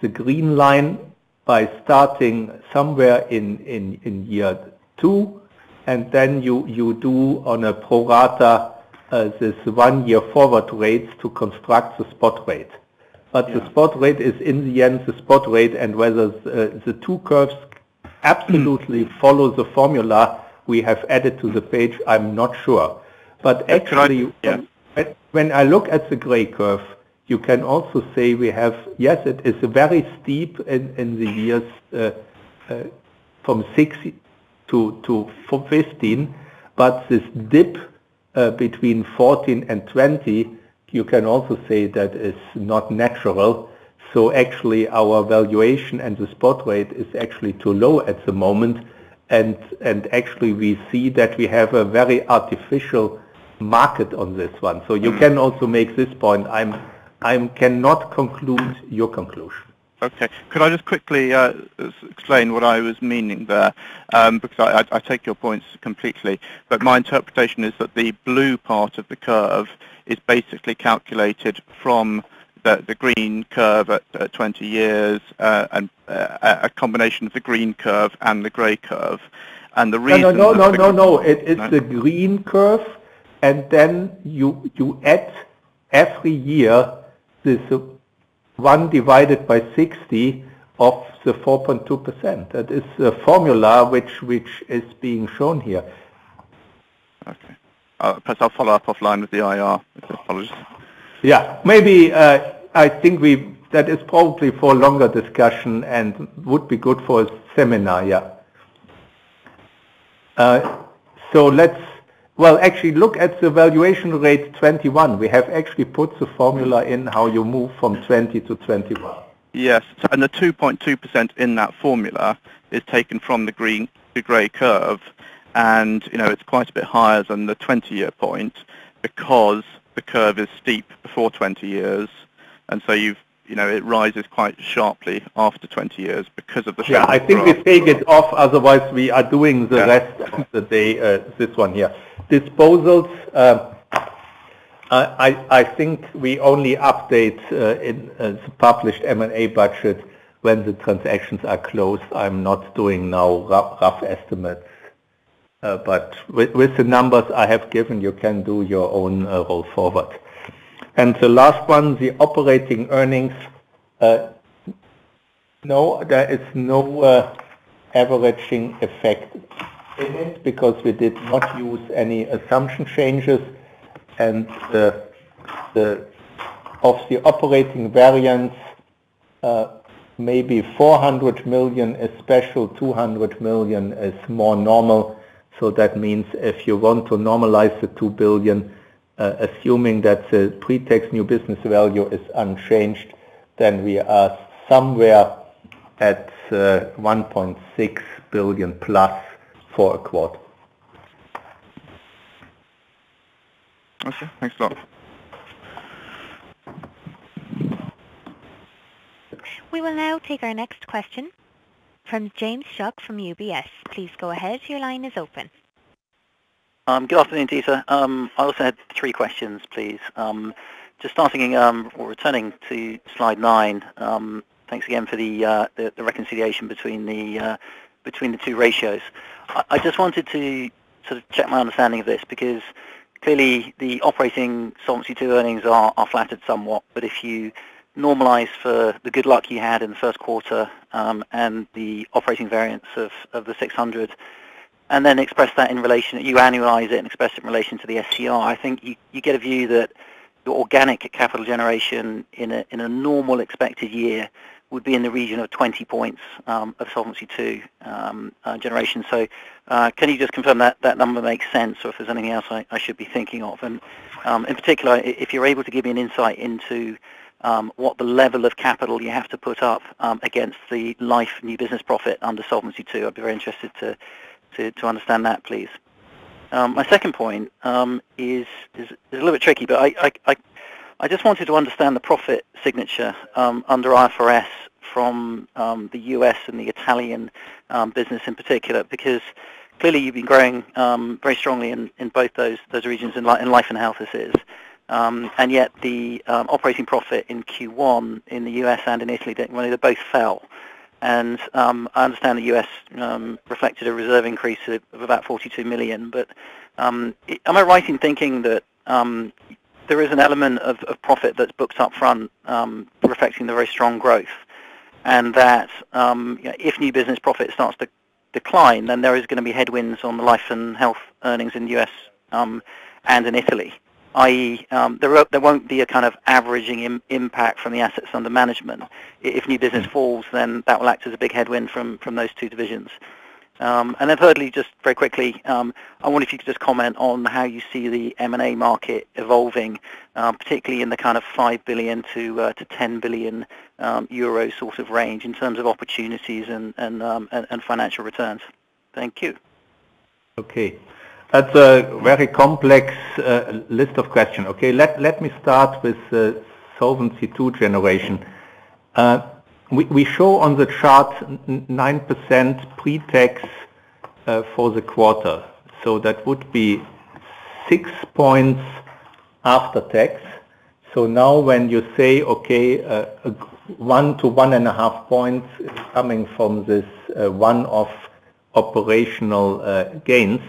the green line by starting somewhere in, in, in year two, and then you, you do on a pro rata uh, this one-year forward rates to construct the spot rate. But yeah. the spot rate is in the end the spot rate, and whether the, uh, the two curves absolutely follow the formula we have added to the page, I'm not sure. But actually, yeah. when I look at the gray curve, you can also say we have, yes, it is very steep in, in the years uh, uh, from 6 to, to 15, but this dip between 14 and 20, you can also say that is not natural. So actually our valuation and the spot rate is actually too low at the moment. And, and actually we see that we have a very artificial market on this one. So you mm. can also make this point. I'm, I cannot conclude your conclusion. Okay. Could I just quickly uh, explain what I was meaning there? Um, because I, I, I, take your points completely, but my interpretation is that the blue part of the curve is basically calculated from the, the green curve at uh, 20 years uh, and uh, a combination of the green curve and the grey curve. And the reason no, no, no, no, no, no. It, it's no? the green curve, and then you you add every year this 1 divided by 60 of the 4.2%. That is the formula which, which is being shown here. Okay. Uh, perhaps I'll follow up offline with the IR. Apologies. Yeah, maybe uh, I think we that is probably for a longer discussion and would be good for a seminar, yeah. Uh, so let's well, actually, look at the valuation rate 21. We have actually put the formula in how you move from 20 to 21. Yes, and the 2.2% in that formula is taken from the green to grey curve, and you know it's quite a bit higher than the 20-year point because the curve is steep before 20 years, and so you've you know, it rises quite sharply after 20 years because of the Yeah, I think we take it off, otherwise we are doing the yeah. rest of the day, uh, this one here. Disposals, uh, I, I think we only update uh, in uh, the published M&A budget when the transactions are closed. I'm not doing now rough, rough estimates. but with the numbers I have given, you can do your own roll forward. And the last one, the operating earnings. Uh, no, there is no uh, averaging effect in it because we did not use any assumption changes. And of the operating variance, uh, maybe 400 million is special, 200 million is more normal. So that means if you want to normalize the 2 billion, Uh, assuming that the pre-tax new business value is unchanged, then we are somewhere at uh, 1.6 billion plus for a quarter. Okay, thanks a lot. We will now take our next question from James Shuck from UBS. Please go ahead. Your line is open. Um, good afternoon, Dieter. Um, I also had three questions, please. Um, just starting or returning to slide nine. Thanks again for the uh, reconciliation between the uh, between the two ratios. I just wanted to sort of check my understanding of this, because clearly the operating solvency two earnings are flattered somewhat. But if you normalize for the good luck you had in the first quarter, and the operating variance of, of the 600, and then express that in relation, you annualize it and express it in relation to the SCR, I think you get a view that your organic capital generation in a normal expected year would be in the region of 20 points um, of Solvency II um, uh, generation. So uh, can you just confirm that that number makes sense or if there's anything else I should be thinking of? And um, in particular, if you're able to give me an insight into um, what the level of capital you have to put up against the life new business profit under Solvency II, I'd be very interested to understand that, please. Um, my second point um, is is a little bit tricky, but I I, I just wanted to understand the profit signature um, under IFRS from the U.S. and the Italian business in particular, because clearly you've been growing very strongly in in both those those regions, in life and health this is. And yet the operating profit in Q1 in the U.S. and in Italy, they both fell. Um, I understand the U.S. Um, reflected a reserve increase of about 42 million. But um, Am I right in thinking that there is an element of profit that's booked up front reflecting the very strong growth, and that if new business profit starts to decline, then there is going to be headwinds on the life and health earnings in the U.S. and in Italy, i.e., um, there won't be a kind of averaging impact from the assets under management. If new business hmm. falls, then that will act as a big headwind from from those two divisions. Um, and then thirdly, just very quickly, um, I wonder if you could just comment on how you see the M&A market evolving, um, particularly in the kind of five billion to uh, to ten billion euro sort of range in terms of opportunities and and and financial returns. Thank you. Okay. That's a very complex uh, list of questions. Okay, let let me start with uh, Solvency II generation. Uh, we we show on the chart 9% pre-tax for the quarter. So that would be six points after tax. So now when you say, okay, one to one and a half points coming from this one-off operational gains,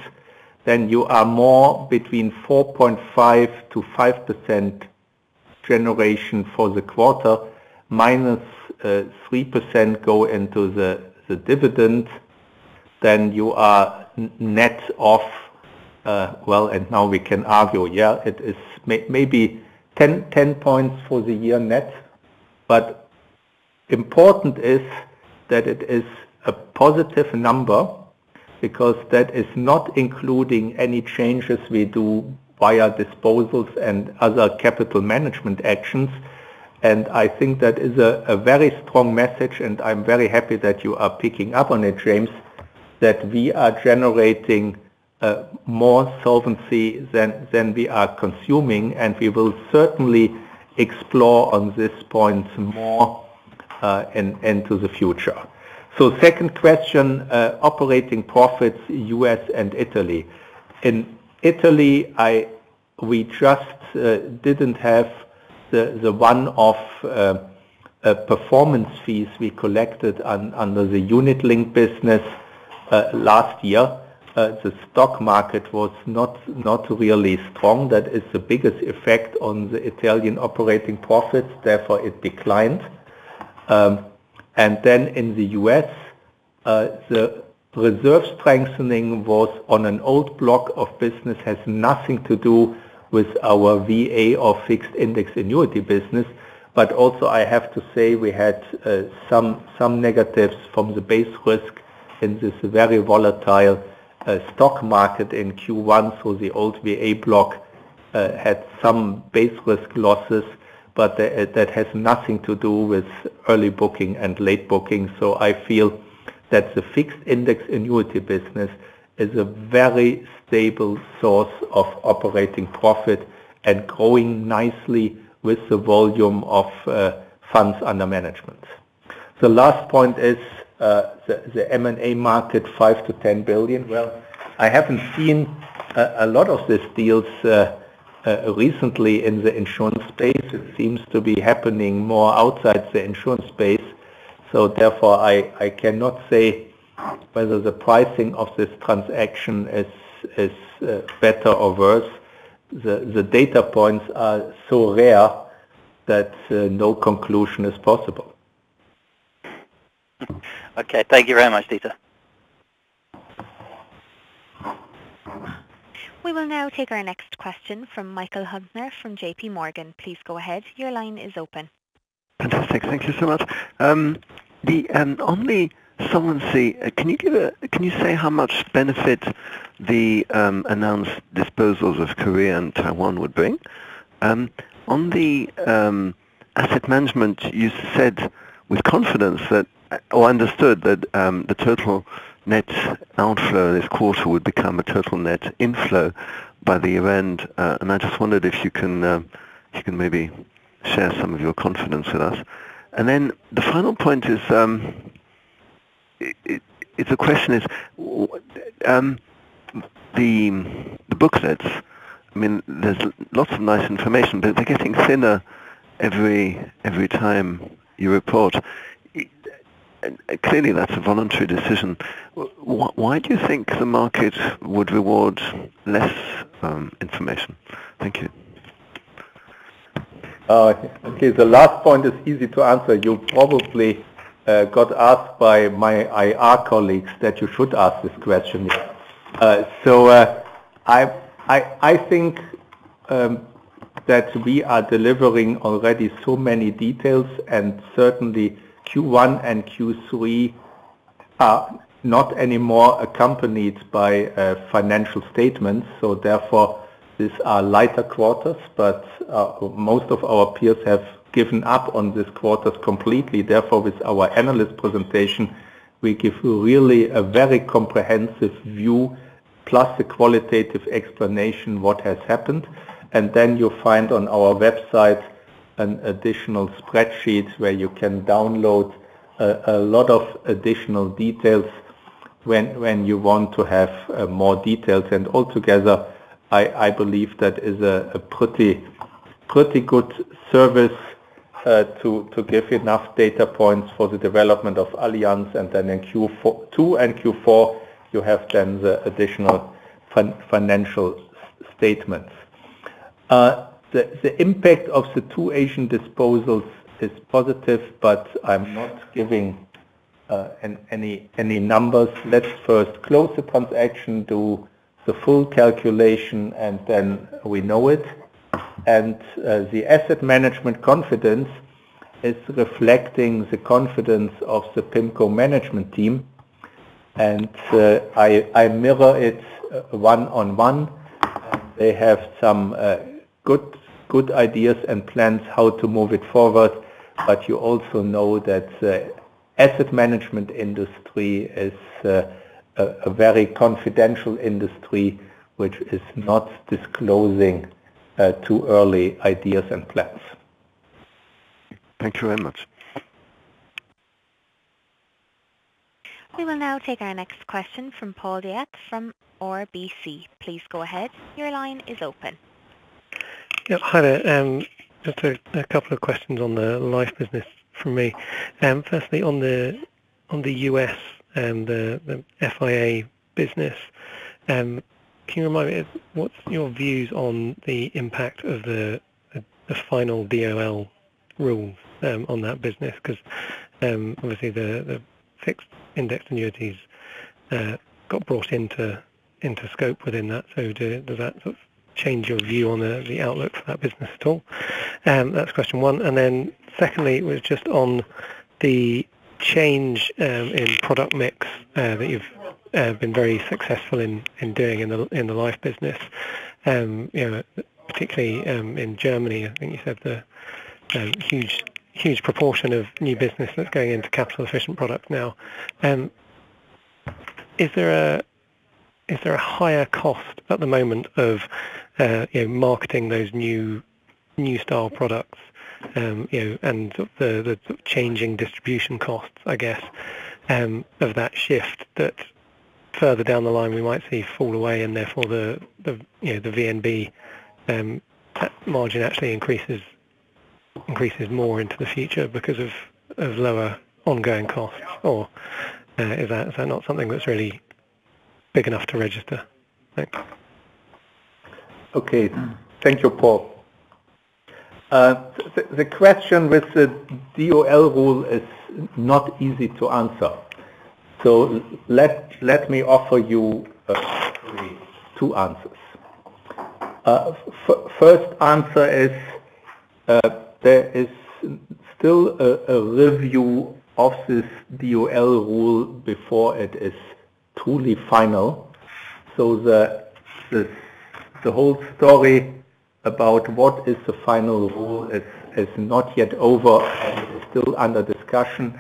then you are more between 4.5 to 5 percent generation for the quarter, minus uh, 3% go into the the dividend. Then you are net off, uh, well, and now we can argue, yeah, it is maybe 10, 10 points for the year net. But important is that it is a positive number because that is not including any changes we do via disposals and other capital management actions. And I think that is a very strong message, and I'm very happy that you are picking up on it, James, that we are generating uh, more solvency than than we are consuming, and we will certainly explore on this point more uh, into the future. Second question, uh, operating profits, U.S. and Italy. In Italy, we just uh, didn't have the one-off uh, performance fees we collected under the unit link business last year. the stock market was not not really strong. That is the biggest effect on the Italian operating profits, therefore it declined. Um, And then in the U.S., uh, the reserve strengthening was on an old block of business, has nothing to do with our VA or fixed index annuity business. But also I have to say we had uh, some some negatives from the base risk in this very volatile uh, stock market in Q1. So the old VA block had some base risk losses, but that has nothing to do with early booking and late booking. So I feel that the fixed index annuity business is a very stable source of operating profit and growing nicely with the volume of uh, funds under management. The last point is uh, the M&A market, 5 billion-10 billion. Well, I haven't seen a lot of these deals uh, Uh, recently in the insurance space. It seems to be happening more outside the insurance space. So therefore, I I cannot say whether the pricing of this transaction is is uh, better or worse. The the data points are so rare that uh, no conclusion is possible. Okay. Thank you very much, Dieter. We will now take our next question from Michael Huttner from J.P. Morgan. Please go ahead. Your line is open. Fantastic. Thank you so much. Um, um, on the solvency, uh, can you say how much benefit the um, announced disposals of Korea and Taiwan would bring? On the asset management, you said with confidence that, uh, or understood that, the total net outflow this quarter would become a total net inflow by the year-end. Uh, and I just wondered if you can uh, you can maybe share some of your confidence with us. And then the final point is, um, it's a question, um, the booklets, I mean, there's lots of nice information, but they're getting thinner every every time you report. Clearly, that's a voluntary decision. Why do you think the market would reward less um, information? Thank you. Uh, okay, the last point is easy to answer. You probably uh, got asked by my IR colleagues that you should ask this question. Uh, so, I I think um, that we are delivering already so many details, and certainly Q1 and Q3 are not anymore accompanied by uh, financial statements. So therefore, these are lighter quarters, but uh, most of our peers have given up on these quarters completely. Therefore, with our analyst presentation, we give you really a very comprehensive view, plus a qualitative explanation what has happened. And then you'll find on our website an additional spreadsheet where you can download a lot of additional details when when you want to have uh, more details. And altogether, I believe that is a pretty pretty good service uh, to to give enough data points for the development of Allianz. And then in Q2 and Q4, you have then the additional financial statements. Uh, The impact of the two Asian disposals is positive, but I'm not giving uh, any numbers. Let's first close the transaction, do the full calculation, and then we know it. And uh, the asset management confidence is reflecting the confidence of the PIMCO management team. And uh, I mirror it one-on-one. They have some good ideas and plans how to move it forward. But you also know that the asset management industry is uh, a very confidential industry, which is not disclosing uh, too early ideas and plans. Thank you very much. We will now take our next question from Paul De'Ath from RBC. Please go ahead. Your line is open. Yeah, hi there. Just a couple of questions on the life business from me. Firstly, on the on the U.S. and the FIA business. Um, can you remind me, what's your views on the impact of the, the, the final DOL rules um, on that business? Because um, obviously the, the fixed index annuities uh, got brought into into scope within that. So do, does that sort of change your view on the, the outlook for that business at all? Um, that's question one. And then secondly, it was just on the change um, in product mix uh, that you've uh, been very successful in, in doing in the in the life business. Um, you know, particularly um, in Germany, I think you said the um, huge huge proportion of new business that's going into capital efficient products now. Um, is there a is there a higher cost at the moment of uh, you know marketing those new new style products? Um, you know and the the changing distribution costs I guess um, of that shift that further down the line we might see fall away and therefore the the you know the VNB um, margin actually increases increases more into the future because of of lower ongoing costs? Or uh, is that is that not something that's really big enough to register? Thanks. Okay. Thank you, Paul. Uh, the, the, question with the DOL rule is not easy to answer. So let, let me offer you uh, two answers. Uh, first answer is uh, there is still a, a review of this DOL rule before it is truly final. So the, the, the whole story about what is the final rule is, is not yet over and is still under discussion.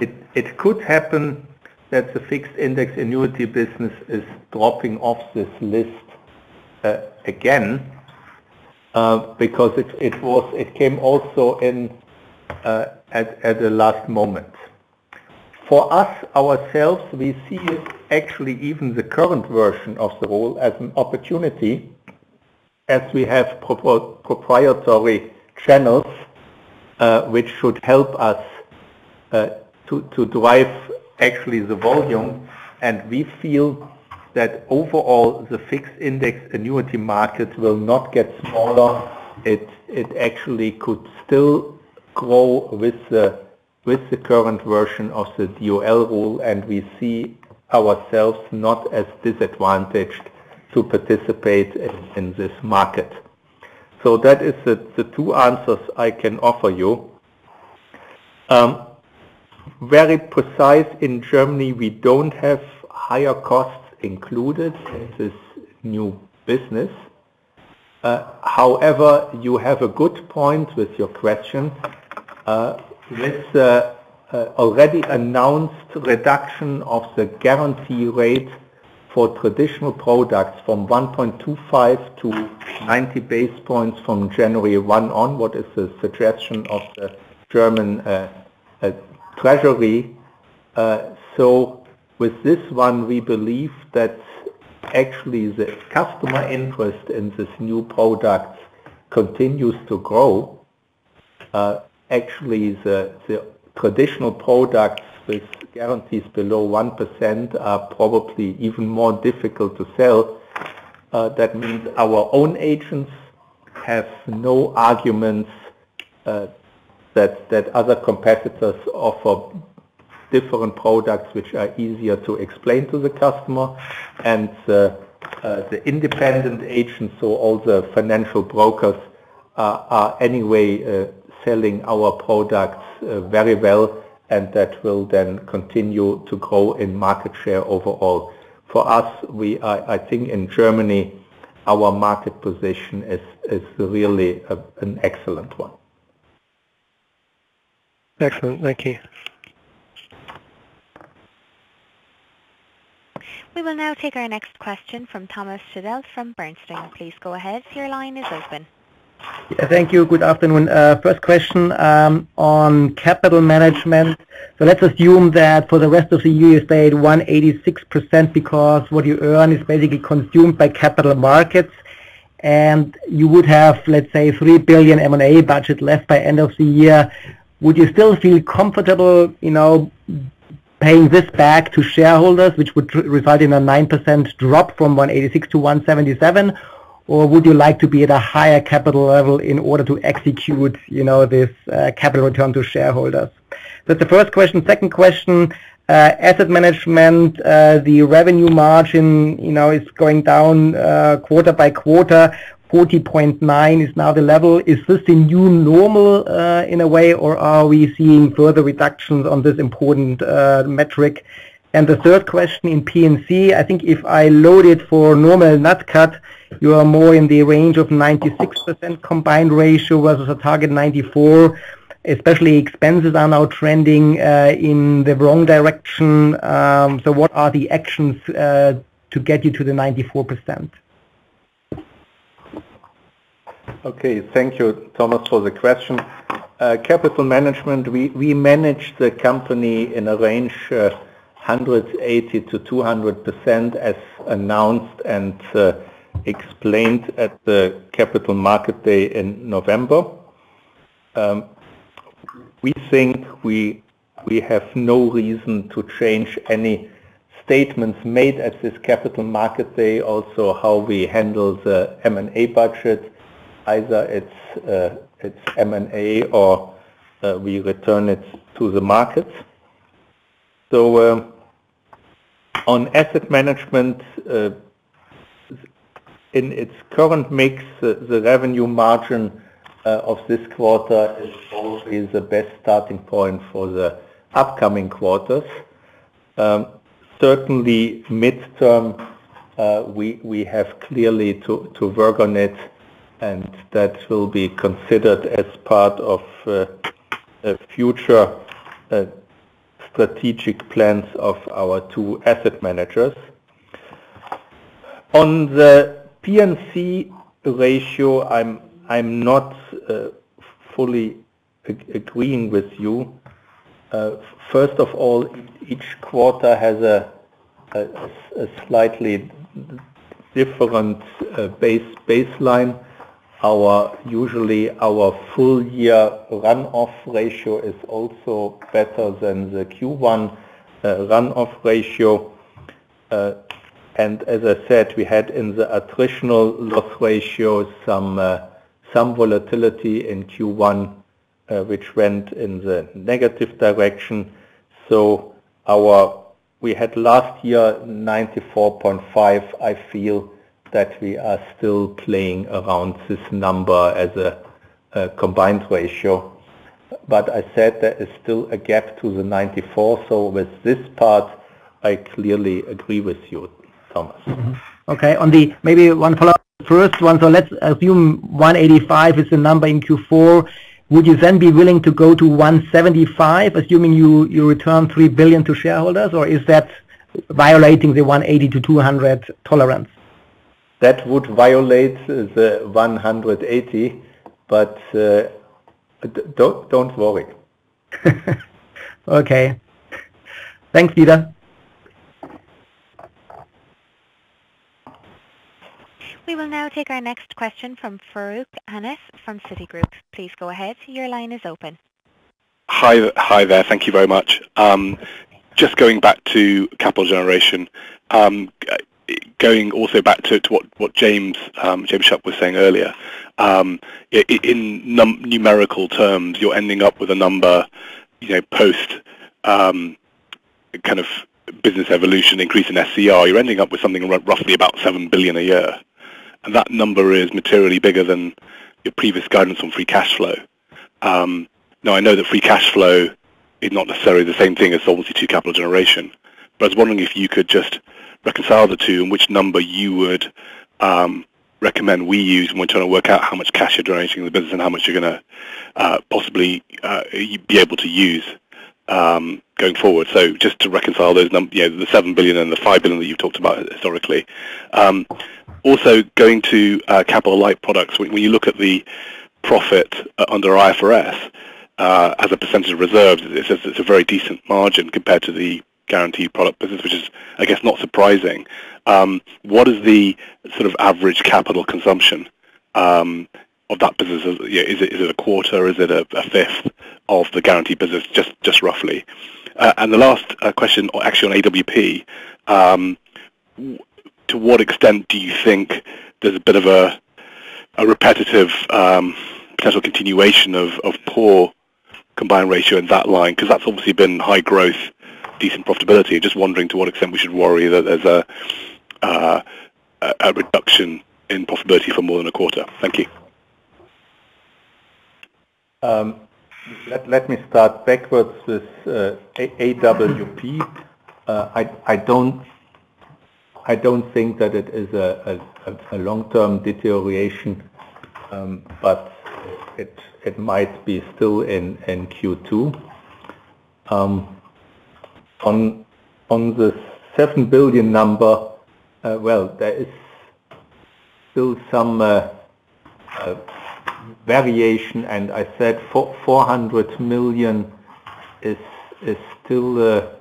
It, it could happen that the fixed index annuity business is dropping off this list uh, again uh, because it, it was it came also in uh, at, at the last moment. For us ourselves, we see actually even the current version of the rule as an opportunity as we have pro proprietary channels uh, which should help us uh, to, to drive actually the volume and we feel that overall the fixed index annuity market will not get smaller. It, it actually could still grow with the, with the current version of the DOL rule and we see ourselves not as disadvantaged to participate in, in this market. So that is the, the two answers I can offer you. Um, very precise in Germany, we don't have higher costs included in this new business. Uh, however, you have a good point with your question. Uh, with uh, already announced reduction of the guarantee rate for traditional products from 1.25 to 90 base points from January 1 on, what is the suggestion of the German uh, uh, Treasury. So with this one, we believe that actually the customer interest in this new product continues to grow. Actually, the, the traditional products with guarantees below 1% are probably even more difficult to sell. Uh, that means our own agents have no arguments uh, that, that other competitors offer different products which are easier to explain to the customer and uh, the independent agents, so all the financial brokers, are anyway uh, selling our products uh, very well and that will then continue to grow in market share overall. For us, we are, I think in Germany, our market position is, is really a, an excellent one. Excellent, thank you. We will now take our next question from Thomas Seidl from Bernstein. Please go ahead. Your line is open. Yeah, thank you. Good afternoon. Uh, first question um, on capital management. So let's assume that for the rest of the year you stay at 186% because what you earn is basically consumed by capital markets and you would have, let's say, 3 billion M&A budget left by end of the year. Would you still feel comfortable, you know, paying this back to shareholders, which would result in a 9% drop from 186 to 177? Or would you like to be at a higher capital level in order to execute, you know, this uh, capital return to shareholders? That's the first question. Second question, uh, asset management, uh, the revenue margin, you know, is going down uh, quarter by quarter. 40.9 is now the level. Is this the new normal in a way, or are we seeing further reductions on this important metric? And The third question in P&C, I think if I load it for normal nat cat, you are more in the range of 96% combined ratio versus a target 94 especially expenses are now trending uh, in the wrong direction. Um, so what are the actions uh, to get you to the 94%? Okay, thank you, Thomas, for the question. Uh, capital management, we, manage the company in a range uh, 180 to 200% as announced and explained at the Capital Market Day in November. Um, we think we we have no reason to change any statements made at this Capital Market Day, also how we handle the M&A budget. Either it's uh, it's M&A or uh, we return it to the markets. So um, on asset management, uh, in its current mix, the revenue margin uh, of this quarter is probably the best starting point for the upcoming quarters. Um, certainly midterm, uh, we have clearly to work on it, and that will be considered as part of uh, future strategic plans of our two asset managers. On the P&C ratio, I'm I'm not uh, fully ag agreeing with you. Uh, first of all, each quarter has a, a, a slightly different uh, base baseline. Our usually our full year runoff ratio is also better than the Q1 uh, runoff ratio. And as I said, we had in the attritional loss ratio some uh, some volatility in Q1, uh, which went in the negative direction. So our we had last year 94.5. I feel that we are still playing around this number as a combined ratio. But I said there is still a gap to the 94. So with this part, I clearly agree with you, Thomas. Mm -hmm. Okay. On the maybe one follow-up first one, so let's assume 185 is the number in Q4. Would you then be willing to go to 175, assuming you, you return 3 billion to shareholders, or is that violating the 180 to 200 tolerance? That would violate the 180, but uh, don't, don't worry. okay. Thanks, Peter. We will now take our next question from Farooq Hanif from Citigroup. Please go ahead. Your line is open. Hi, hi there. Thank you very much. Um, just going back to capital generation, um, going also back to, to what, what James um, James Shuck was saying earlier. Um, in num numerical terms, you're ending up with a number, you know, post um, kind of business evolution, increase in SCR. You're ending up with something roughly about seven billion a year and that number is materially bigger than your previous guidance on free cash flow. Um, now, I know that free cash flow is not necessarily the same thing as Solvency II capital generation, but I was wondering if you could just reconcile the two and which number you would um, recommend we use when we're trying to work out how much cash you're generating in the business and how much you're going to uh, possibly uh, be able to use um, going forward. So just to reconcile those numbers, you know, the 7 billion and the 5 billion that you've talked about historically. Um, also, going to uh, capital light products, when, when, you look at the profit uh, under IFRS uh, as a percentage of reserves, it's, it's a very decent margin compared to the guaranteed product business, which is, I guess, not surprising. Um, what is the sort of average capital consumption um, of that business? Is it, is it a quarter? Is it a, a, fifth of the guaranteed business, just, just roughly? uh, and the last uh, question, actually on AWP, um, to what extent do you think there's a bit of a, a repetitive um, potential continuation of, of poor combined ratio in that line? Because that's obviously been high growth, decent profitability. Just wondering to what extent we should worry that there's a, uh, a reduction in profitability for more than a quarter. Thank you. Um, let, let me start backwards with uh, AWP. Uh, I, I don't I don't think that it is a, a, a long-term deterioration, um, but it it might be still in in Q2. Um, on on the seven billion number, uh, well, there is still some uh, uh, variation, and I said 400 million is is still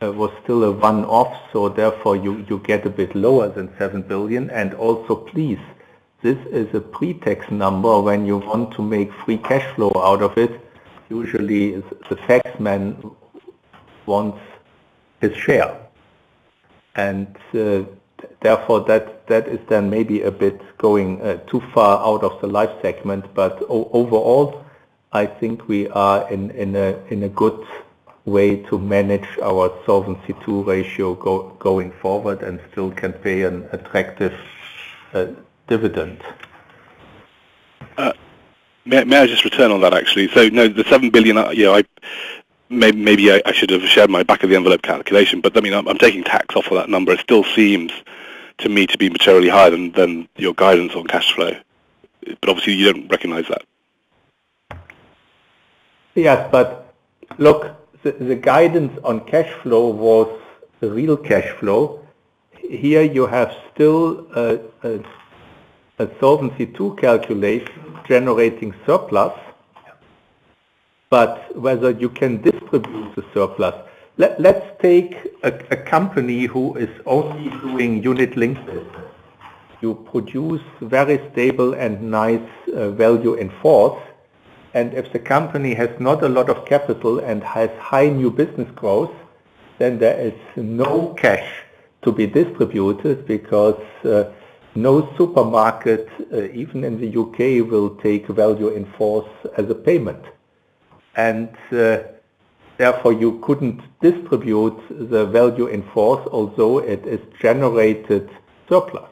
was still a one-off, so therefore you you get a bit lower than 7 billion. And also, please, this is a pre-tax number. When you want to make free cash flow out of it, usually the taxman wants his share, and uh, therefore that that is then maybe a bit going uh, too far out of the life segment. But overall, I think we are in in a in a good way to manage our Solvency II ratio going forward and still can pay an attractive uh, dividend. May I just return on that, actually? So no, the 7 billion, yeah, I maybe I should have shared my back of the envelope calculation, but I mean, I'm taking tax off of that number. It still seems to me to be materially higher than, than your guidance on cash flow. But obviously you don't recognize that. Yes, but look, the, the guidance on cash flow was the real cash flow. Here you have still a, a, a Solvency II calculation generating surplus, but whether you can distribute the surplus let, let's take a, a, company who is only doing unit-linked business. You produce very stable and nice uh, value in force, and if the company has not a lot of capital and has high new business growth, then there is no cash to be distributed because uh, no supermarket, uh, even in the UK, will take value in force as a payment. And uh, Therefore, you couldn't distribute the value in force, although it is generated surplus.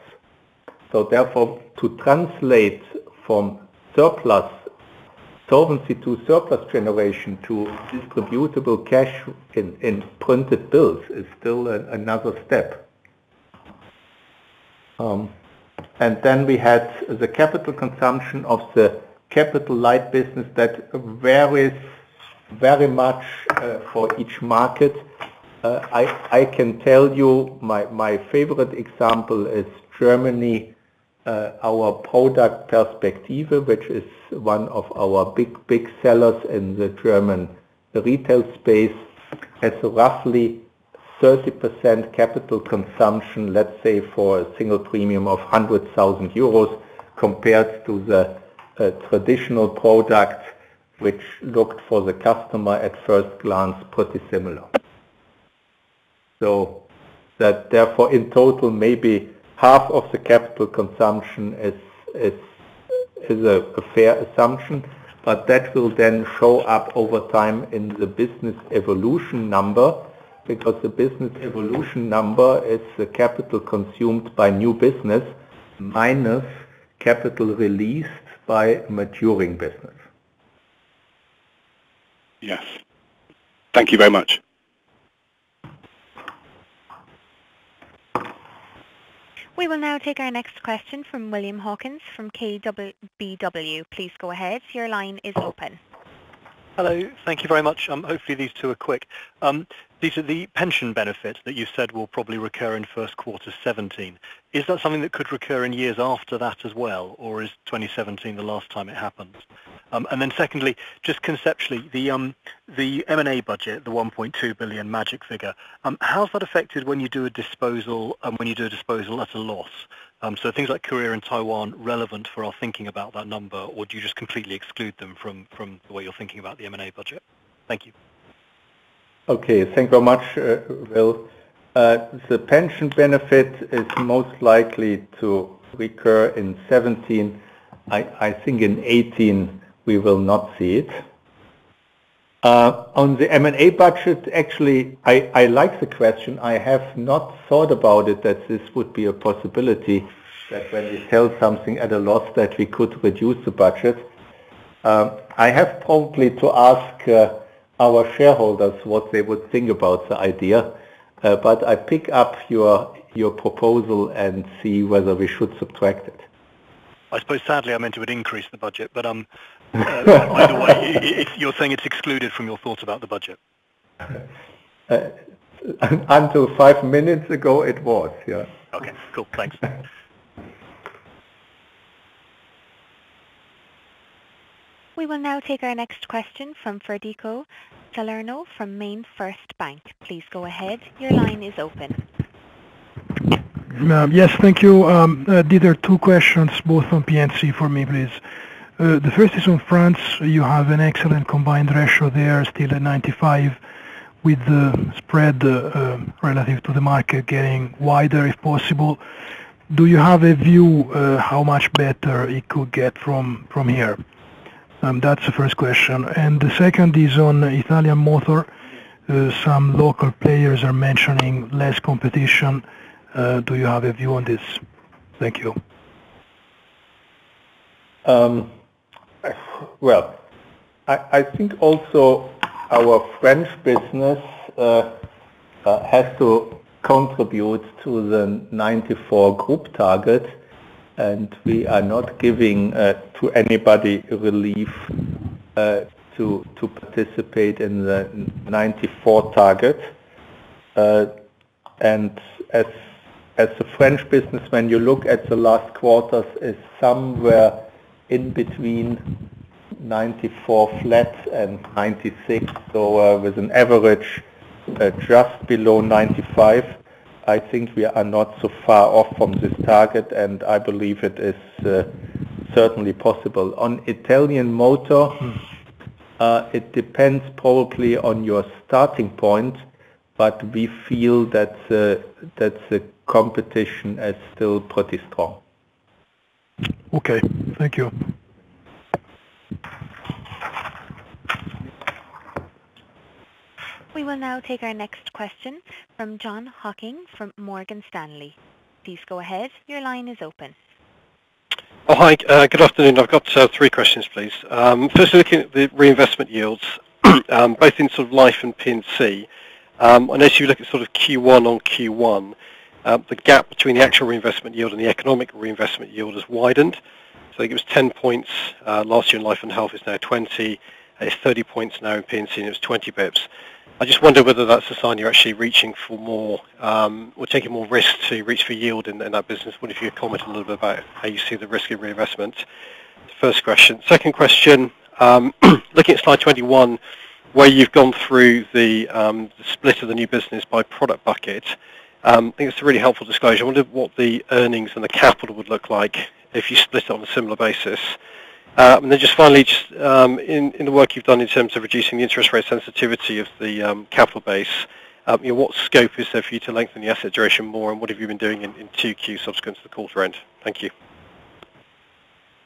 So therefore, to translate from surplus, Solvency II surplus generation to distributable cash in, in printed bills is still another step. Um, and then we had the capital consumption of the capital light business that varies very much uh, for each market. Uh, I, I can tell you my, my favorite example is Germany, our product Perspektive, which is one of our big, big sellers in the German retail space, has roughly 30% capital consumption, let's say for a single premium of 100,000 euros compared to the uh, traditional product which looked for the customer at first glance pretty similar. So that therefore in total maybe half of the capital consumption is is is a, a, fair assumption, but that will then show up over time in the business evolution number because the business evolution number is the capital consumed by new business minus capital released by maturing business. Yes. Thank you very much. We will now take our next question from William Hawkins from KBW. Please go ahead. Your line is open. Hello. Thank you very much. Um, hopefully these two are quick. Um, these are the pension benefit that you said will probably recur in first quarter 17. Is that something that could recur in years after that as well, or is 2017 the last time it happens? Um, and then secondly, just conceptually, the um, M&A budget, the 1.2 billion magic figure, um, how's that affected when you do a disposal and when you do a disposal at a loss? Um, so things like Korea and Taiwan relevant for our thinking about that number, or do you just completely exclude them from, the way you're thinking about the M&A budget? Thank you. Okay, thank you very much, uh, Will. Uh, the pension benefit is most likely to recur in 17. I, I think in 18 we will not see it. Uh, on the M&A budget, actually, I, I like the question. I have not thought about it that this would be a possibility that when we sell something at a loss that we could reduce the budget. Um, I have probably to ask uh, our shareholders what they would think about the idea, uh, but I pick up your your proposal and see whether we should subtract it. I suppose sadly I meant it would increase the budget, but um, either way, it, it, you're saying it's excluded from your thoughts about the budget. Uh, until five minutes ago it was, yeah. Okay, cool, thanks. We will now take our next question from Federico Salerno from MainFirst Bank. Please go ahead. Your line is open. Uh, yes, thank you. Um, uh, these are two questions, both on P&C for me, please. Uh, the first is on France. You have an excellent combined ratio there, still at 95, with the spread uh, uh, relative to the market getting wider if possible. Do you have a view uh, how much better it could get from, from here? Um, that's the first question. And the second is on Italian motor. Uh, some local players are mentioning less competition. Uh, do you have a view on this? Thank you. Um, well, I, I, think also our French business uh, uh has to contribute to the 94 group target and we are not giving uh, to anybody relief uh, to to participate in the 94 target. Uh, and as as the French business, when you look at the last quarters, is somewhere in between 94 flat and 96, so uh, with an average uh, just below 95. I think we are not so far off from this target, and I believe it is uh, certainly possible. On Italian motor, uh, it depends probably on your starting point, but we feel that uh, that the competition is still pretty strong. Okay. Thank you. We will now take our next question from John Hocking from Morgan Stanley. Please go ahead. Your line is open. Oh, hi. Uh, good afternoon. I've got uh, three questions, please. Um, firstly, looking at the reinvestment yields, um, both in sort of life and P&C. Um, I notice you look at sort of Q1 on Q1, uh, the gap between the actual reinvestment yield and the economic reinvestment yield has widened. So I think it was 10 points uh, last year in life and health. It's now 20. It's 30 points now in P&C, and it was 20 bips. I just wonder whether that's a sign you're actually reaching for more um, or taking more risk to reach for yield in, in that business. What if you could comment a little bit about how you see the risk of reinvestment? First question. Second question, um, looking at slide 21, where you've gone through the, um, the, split of the new business by product bucket, um, I think it's a really helpful disclosure. I wonder what the earnings and the capital would look like if you split it on a similar basis. Uh, and then just finally, just um, in, in the work you've done in terms of reducing the interest rate sensitivity of the um, capital base, um, you know, what scope is there for you to lengthen the asset duration more, and what have you been doing in, in 2Q subsequent to the quarter end? Thank you.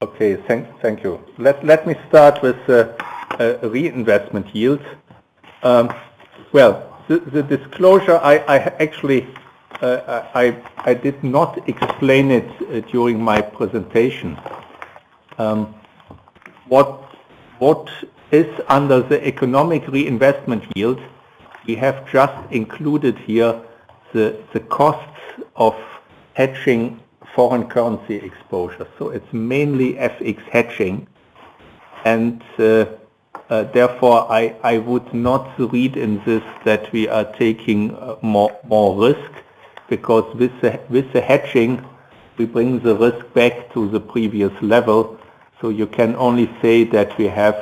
Okay, thank, thank you. Let, let me start with uh, uh, reinvestment yield. Um, well, the, the, disclosure, I, I actually, uh, I, I did not explain it uh, during my presentation. Um, what what is under the economic reinvestment yield, we have just included here the the costs of hedging foreign currency exposure. So it's mainly FX hedging, and uh, uh, therefore I I would not read in this that we are taking uh, more more risk, because with the with the hedging we bring the risk back to the previous level so you can only say that we have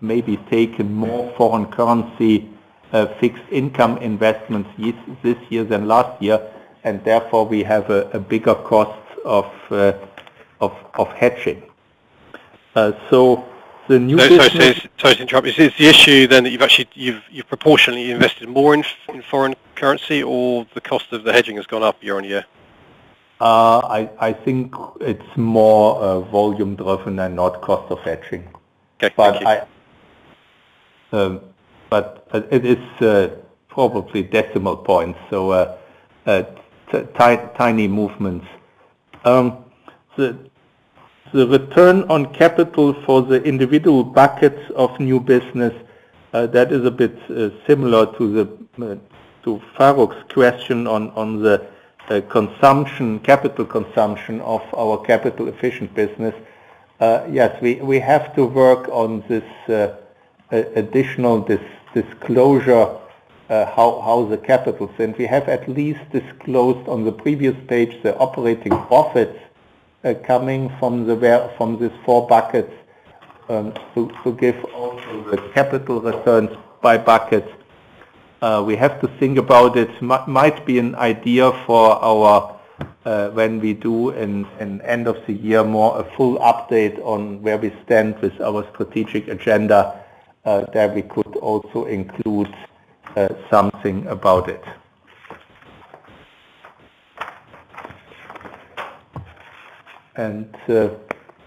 maybe taken more foreign currency uh, fixed income investments this year than last year, and therefore we have a, a bigger cost of, uh, of, of hedging. Uh, so the new So, business... sorry, sorry, sorry to interrupt. Is, is the issue then that you've actually you've you've proportionally invested more in, in foreign currency, or the cost of the hedging has gone up year on year? Uh, I I think it's more uh, volume driven and not cost of hedging. Okay, But thank you. I, um, but it is uh, probably decimal points, so uh, uh, t- tiny movements. Um, The the return on capital for the individual buckets of new business, uh, that is a bit uh, similar to the uh, to Farooq's question on on the consumption, capital consumption of our capital efficient business. Yes, we we have to work on this additional dis- disclosure, how how the capitals. And we have at least disclosed on the previous page the operating profits coming from the from these four buckets um, to to give also the capital returns by buckets. Uh, We have to think about it. Mi- Might be an idea for our uh, when we do an, in end of the year more a full update on where we stand with our strategic agenda, uh, that we could also include uh, something about it. And, uh,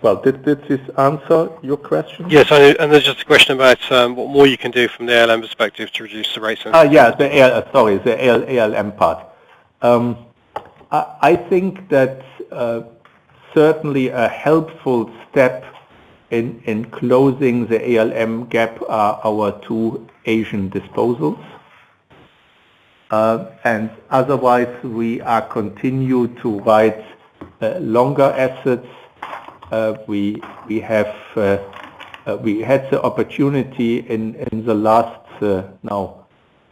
well, did did this answer your question? Yes, I- and there's just a question about um, what more you can do from the ALM perspective to reduce the rates. Ah, yeah, the AL, uh, sorry, the AL, ALM part. Um, I, I think that uh, certainly a helpful step in, in closing the ALM gap are our two Asian disposals. Uh, and otherwise, we are continue to write longer assets. Uh, we we have uh, uh, we had the opportunity in the last uh, now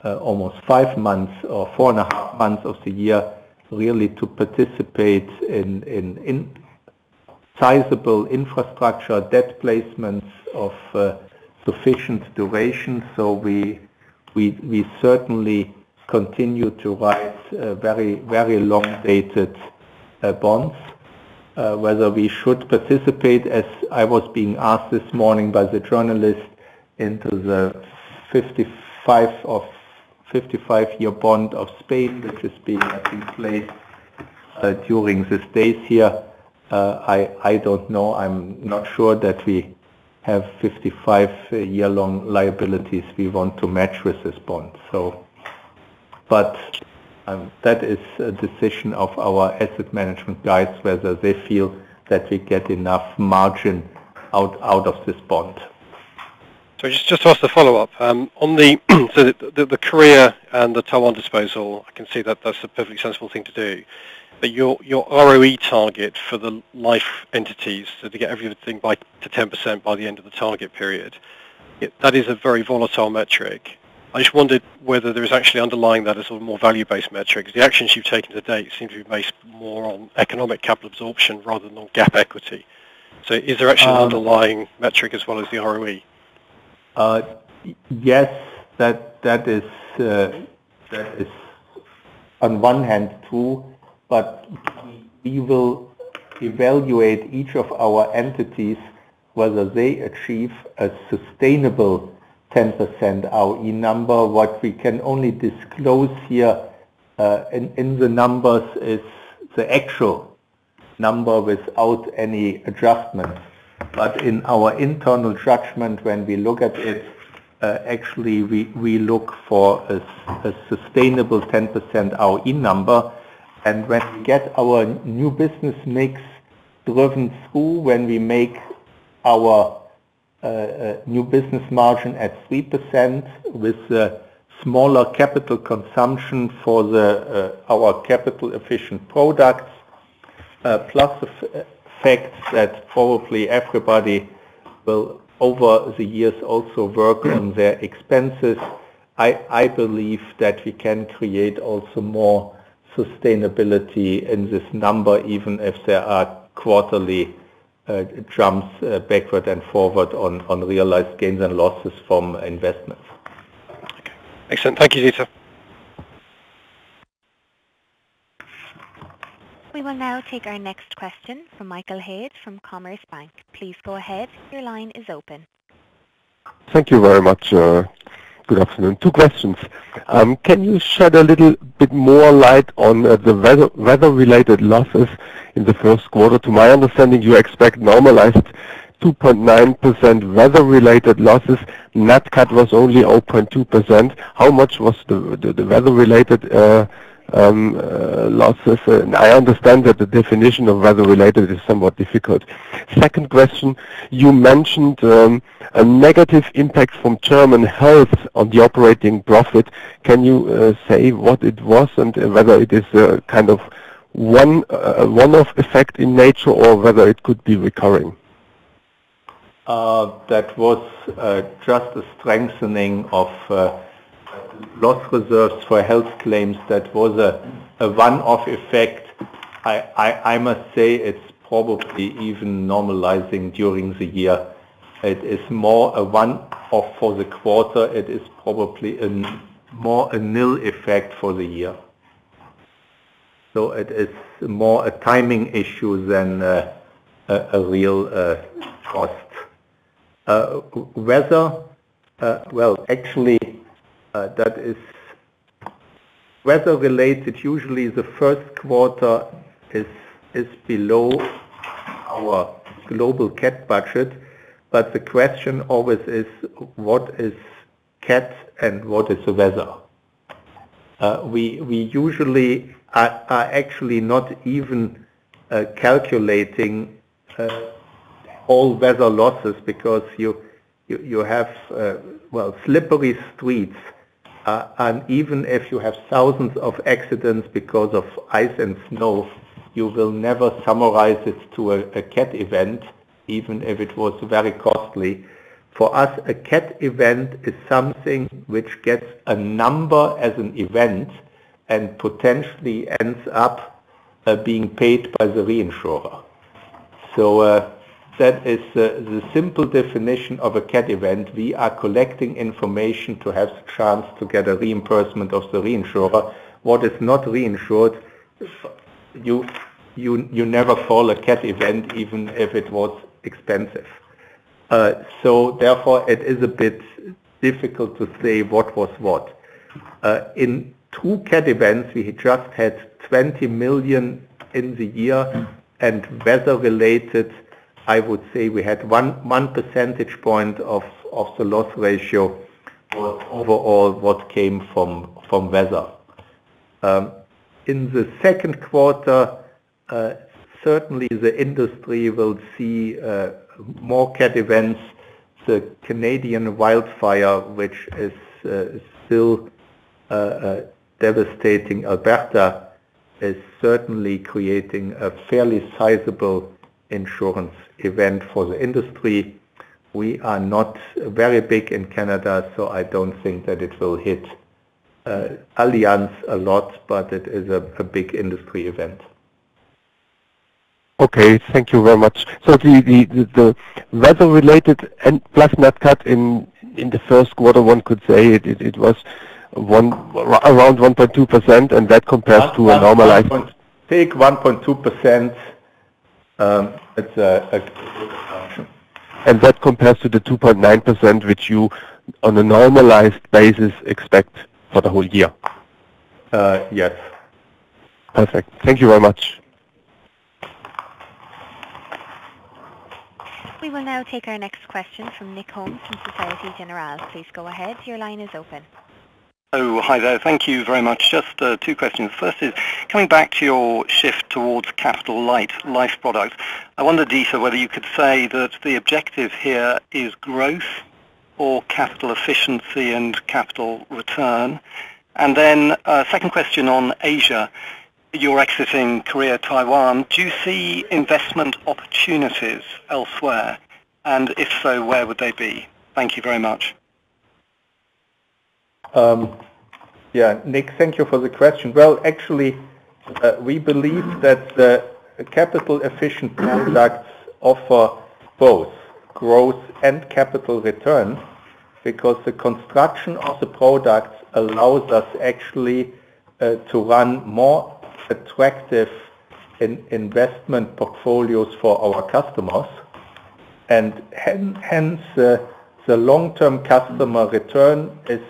uh, almost five months or four and a half months of the year really to participate in sizable infrastructure debt placements of uh, sufficient duration. So we certainly continue to write uh, very very long dated uh, bonds. Uh, whether we should participate, as I was being asked this morning by the journalist, into the 55 of 55-year bond of Spain, which is being placed uh, during these days here. Uh, I I don't know. I'm not sure that we have 55-year-long liabilities we want to match with this bond. So, but um, that is a decision of our asset management guys whether they feel that we get enough margin out out of this bond. So just just to ask the follow-up, um, on the so the, the, the Korea and the Taiwan disposal, I can see that that's a perfectly sensible thing to do. But your your ROE target for the life entities, so to get everything by to 10% by the end of the target period, it, that is a very volatile metric. I just wondered whether there is actually underlying that a sort of more value-based metric. the actions you've taken to date seem to be based more on economic capital absorption rather than on GAAP equity. So is there actually an Um, underlying metric as well as the? ROE? Uh, Yes, that that is uh, that is on one hand true, but we- we will evaluate each of our entities whether they achieve a sustainable 10% ROE number. What we can only disclose here uh, in in the numbers is the actual number without any adjustments. But in our internal judgment, when we look at it, uh, actually we, we look for a sustainable 10% ROE number. And when we get our new business mix driven through, when we make our new business margin at 3% with uh, smaller capital consumption for the uh, our capital efficient products, uh, plus the f- fact that probably everybody will over the years also work on their expenses, I, believe that we can create also more sustainability in this number even if there are quarterly uh, jumps uh, backward and forward on, on realized gains and losses from investments. Excellent. Thank you, Dieter. We will now take our next question from Michael Hayes from Commerce Bank. Please go ahead. Your line is open. Thank you very much. Good afternoon. Two questions. Um, can you shed a little bit more light on uh, the weather, weather-related losses in the first quarter? To my understanding, you expect normalized 2.9% weather-related losses. Nat cat was only 0.2%. How much was the, the, the weather-related uh, um, uh, losses. And I understand that the definition of weather-related is somewhat difficult. Second question, you mentioned um, a negative impact from German health on the operating profit. Can you uh, say what it was and whether it is a kind of one uh, one-off effect in nature or whether it could be recurring? Uh, that was uh, just a strengthening of uh, loss reserves for health claims, that was a, one-off effect. I, must say it's probably even normalizing during the year. It is more a one-off for the quarter. It is probably a, more a nil effect for the year. So it is more a timing issue than uh, a, real uh, cost. Uh, weather, well, actually, that is weather related. Usually the first quarter is is below our global cat budget, but the question always is what is cat and what is the weather? Uh, we we usually are, are, actually not even uh, calculating uh, all weather losses because you you, you have uh, well slippery streets uh, and even if you have thousands of accidents because of ice and snow, you will never summarize it to a, a cat event, even if it was very costly. For us, a cat event is something which gets a number as an event and potentially ends up uh, being paid by the reinsurer. So uh, that is uh, the simple definition of a CAT event. We are collecting information to have the chance to get a reimbursement of the reinsurer. What is not reinsured, you, you, you never call a CAT event even if it was expensive. Uh, so therefore it is a bit difficult to say what was what. Uh, in two CAT events we just had 20 million in the year and weather related I would say we had one one percentage point of of the loss ratio overall what came from from weather. Um, in the second quarter, uh, certainly the industry will see uh, more cat events. The Canadian wildfire, which is uh, still uh, uh, devastating Alberta, is certainly creating a fairly sizable insurance event for the industry. We are not very big in Canada, so I don't think that it will hit uh, Allianz a lot, but it is a, a big industry event. Okay, thank you very much. So the, the, the weather-related and plus nat cat in in the first quarter, one could say it, it, it was one around 1.2%, and that compares to a normalized. take 1.2% um, it's a, a good assumption. And that compares to the 2.9% which you, on a normalized basis, expect for the whole year? Uh, yes. Perfect. Thank you very much. We will now take our next question from Nick Holmes from Societe Generale. Please go ahead. Your line is open. Oh, hi there. Thank you very much. Just uh, two questions. First is, coming back to your shift towards capital light life products, I wonder, Dieter, whether you could say that the objective here is growth or capital efficiency and capital return. And then uh, second question on Asia. You're exiting Korea, Taiwan. Do you see investment opportunities elsewhere? And if so, where would they be? Thank you very much. Um, yeah, Nick, thank you for the question. Well, actually, uh, we believe that the capital efficient products offer both growth and capital return because the construction of the products allows us actually uh, to run more attractive in investment portfolios for our customers and hence uh, the long-term customer return is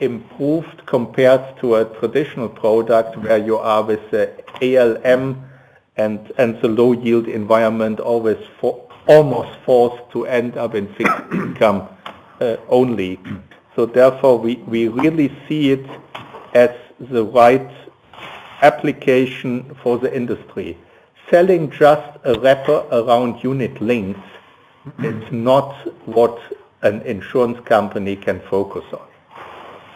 improved compared to a traditional product where you are with the ALM and, and the low yield environment always for, almost forced to end up in fixed income uh, only. So therefore we, we really see it as the right application for the industry. Selling just a wrapper around unit links is not what an insurance company can focus on.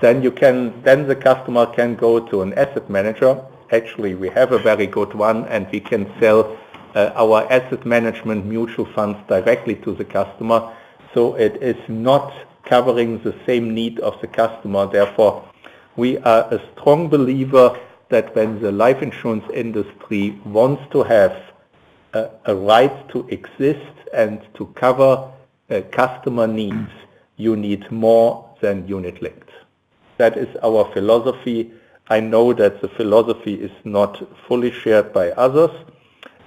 Then you can, then the customer can go to an asset manager. Actually, we have a very good one, and we can sell uh, our asset management mutual funds directly to the customer. So it is not covering the same need of the customer. Therefore, we are a strong believer that when the life insurance industry wants to have a, a right to exist and to cover uh, customer needs, you need more than unit linked. That is our philosophy. I know that the philosophy is not fully shared by others,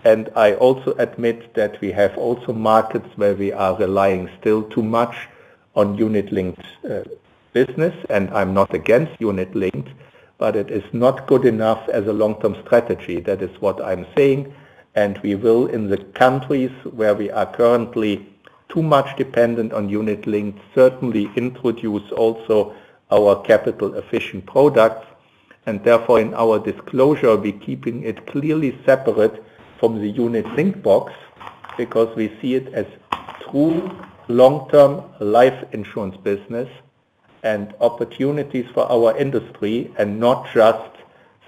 and I also admit that we have also markets where we are relying still too much on unit-linked uh, business, and I'm not against unit-linked, but it is not good enough as a long-term strategy. That is what I'm saying, and we will, in the countries where we are currently too much dependent on unit-linked, certainly introduce also our capital-efficient products, and therefore in our disclosure, we're keeping it clearly separate from the unit-linked box because we see it as true long-term life insurance business and opportunities for our industry and not just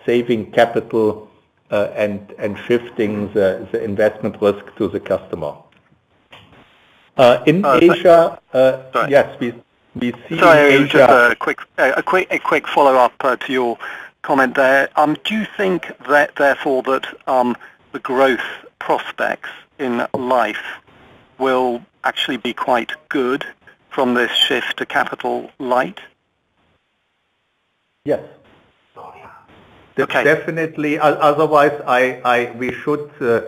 saving capital uh, and, and shifting the, the investment risk to the customer. Uh, in uh, Asia, uh, yes, we, we see Sorry, Asia... Just a quick, a quick, a quick follow-up uh, to your comment there. Um, do you think that, therefore, that um, the growth prospects in life will actually be quite good from this shift to capital light? Yes. Okay. Definitely. Otherwise, I, I, we should uh,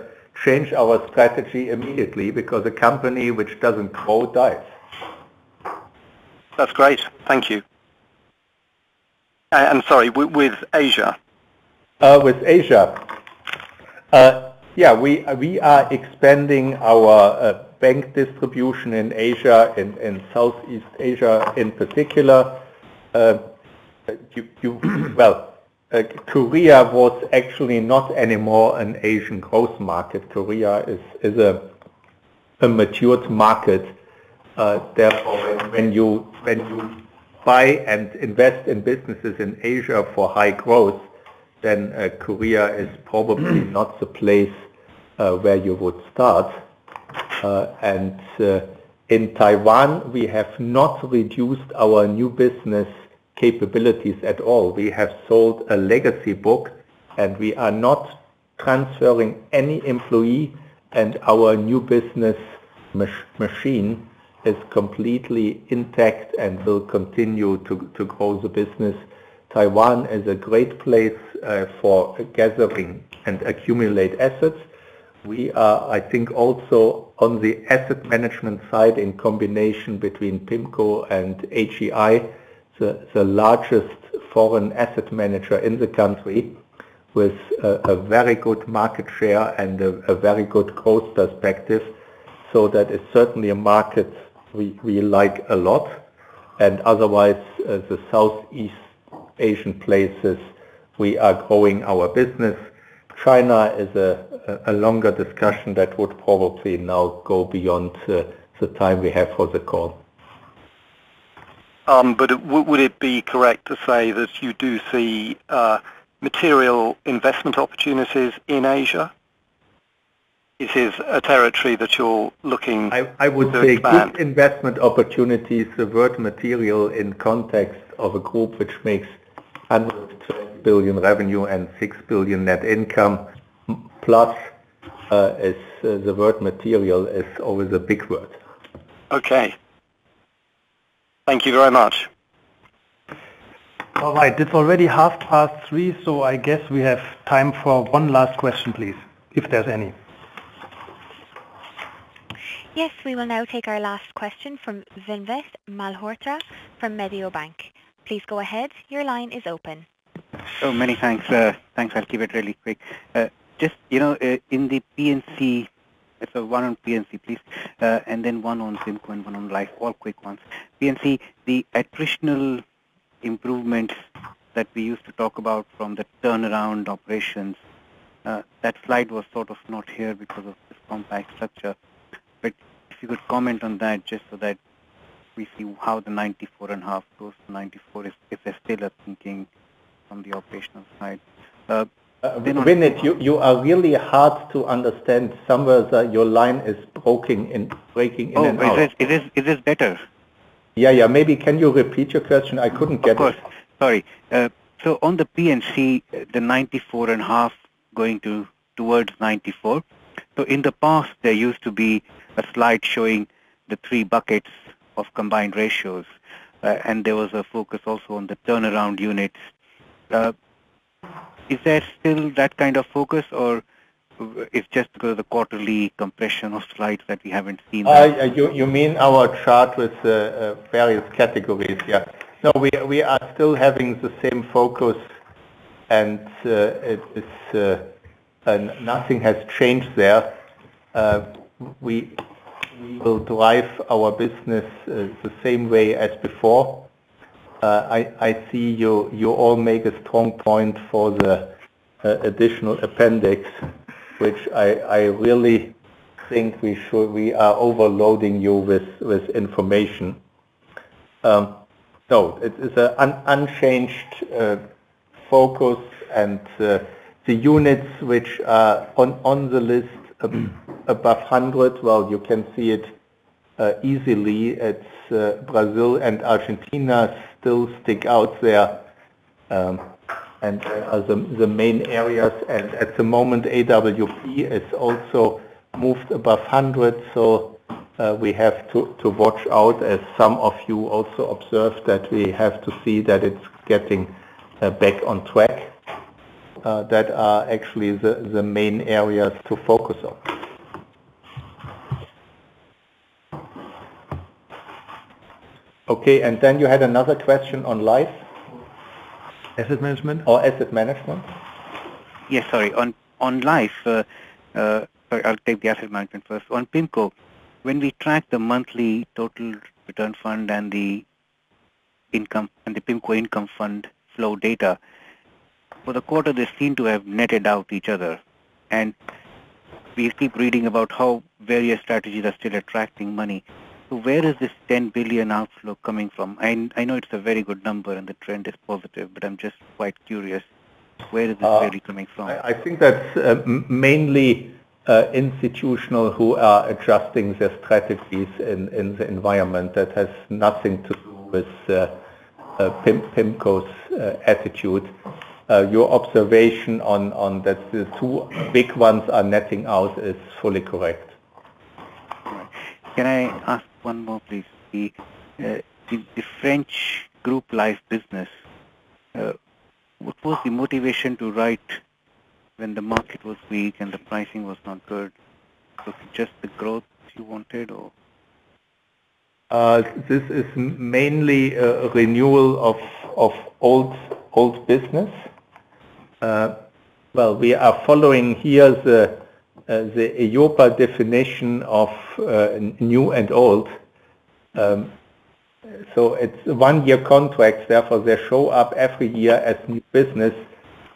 change our strategy immediately because a company which doesn't grow dies. That's great. Thank you. And sorry, with Asia. Uh, with Asia. Uh, yeah, we we are expanding our uh, bank distribution in Asia, in Southeast Asia in particular. Uh, well, uh, Korea was actually not anymore an Asian growth market. Korea is, is a, a matured market. Uh, therefore, when, you, when you buy and invest in businesses in Asia for high growth, then uh, Korea is probably not the place uh, where you would start. Uh, and uh, in Taiwan, we have not reduced our new business capabilities at all. We have sold a legacy book, and we are not transferring any employee, and our new business mach machine is completely intact and will continue to, to grow the business. Taiwan is a great place uh, for gathering and accumulate assets. We are, I think, also on the asset management side in combination between PIMCO and AGI, the, the largest foreign asset manager in the country with a, a very good market share and a, a, very good growth perspective. So that is certainly a market we, we like a lot. And otherwise, uh, the Southeast Asian places, we are growing our business. China is a a longer discussion that would probably now go beyond uh, the time we have for the call. Um, but it, would it be correct to say that you do see uh, material investment opportunities in Asia? It is a territory that you're looking I, I would say expand. good investment opportunities, the word material in context of a group which makes 120 billion revenue and 6 billion net income plus uh, is uh, the word material is always a big word. Okay. Thank you very much. All right, it's already half past three, so I guess we have time for one last question, please, if there's any. Yes, we will now take our last question from Vinit Malhotra from Mediobanca. Please go ahead. Your line is open. Oh, many thanks. Uh, thanks. I'll keep it really quick. Uh, just, you know, uh, in the P&C, so one on P&C, please, and then one on PIMCO and one on Life, all quick ones. P&C, the attritional improvements that we used to talk about from the turnaround operations, that slide was sort of not here because of this compact structure. You could comment on that just so that we see how the 94.5 goes to 94, if there's still a thinking from the operational side. Uh, uh, Vinit, you you are really hard to understand. Somewhere your line is breaking in oh, and out. Oh, is this better? Yeah, yeah. Maybe can you repeat your question? I couldn't get it. Of course. Sorry. Uh, so on the P&C, the 94.5 going to towards 94. So in the past, there used to be a slide showing the three buckets of combined ratios, uh, and there was a focus also on the turnaround units. Uh, is there still that kind of focus, or it's just because of the quarterly compression of slides that we haven't seen uh, that? You mean our chart with various categories, yeah. No, we are still having the same focus, and nothing has changed there. We will drive our business uh, the same way as before. Uh, I see you all make a strong point for the uh, additional appendix, which I really think we should we are overloading you with information. Um, no, it is an unchanged focus, and the units which are on the list um, above 100, well, you can see it uh, easily. It's uh, Brazil and Argentina still stick out there um, and are the the main areas. And at the moment, AWP is also moved above 100, so uh, we have to to watch out, as some of you also observed, that we have to see that it's getting back on track. That are actually the, the main areas to focus on. Okay, and then you had another question on Life? Asset management? Or asset management? Yes, sorry. On on Life, uh, uh, sorry, I'll take the asset management first. On PIMCO, when we track the monthly total return fund and the income and the PIMCO income fund flow data, for the quarter, they seem to have netted out each other. And we keep reading about how various strategies are still attracting money. So where is this 10 billion outflow coming from? I I know it's a very good number and the trend is positive, but I'm just quite curious. Where is this uh, really coming from? I think that's uh, mainly uh, institutional who are adjusting their strategies in in the environment. That has nothing to do with PIMCO's attitude. Your observation on, on that the two big ones are netting out is fully correct. Can I ask one more, please? Uh, the the French group Life business, uh, what was the motivation to write when the market was weak and the pricing was not good? Was it just the growth you wanted, or? Uh, this is mainly a renewal of old old business. Well, we are following here the Uh, EIOPA definition of uh, new and old. Um, so it's one-year contracts. Therefore, they show up every year as new business,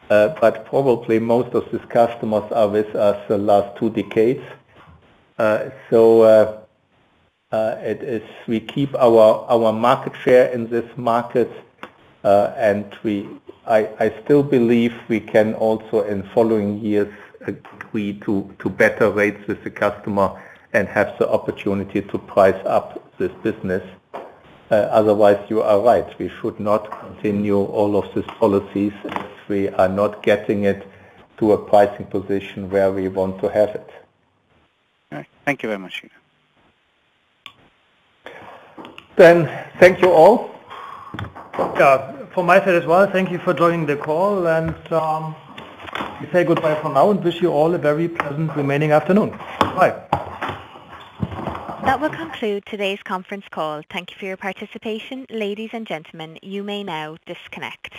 uh, but probably most of these customers are with us the last two decades. So it is we keep our our market share in this market, and we I still believe we can also, in following years, agree to better rates with the customer and have the opportunity to price up this business. Uh, otherwise, you are right. We should not continue all of these policies if we are not getting it to a pricing position where we want to have it. All right. Thank you very much. Then thank you all. Yeah, from my side as well, thank you for joining the call, and um, we say goodbye for now and wish you all a very pleasant remaining afternoon. Bye. That will conclude today's conference call. Thank you for your participation. Ladies and gentlemen, you may now disconnect.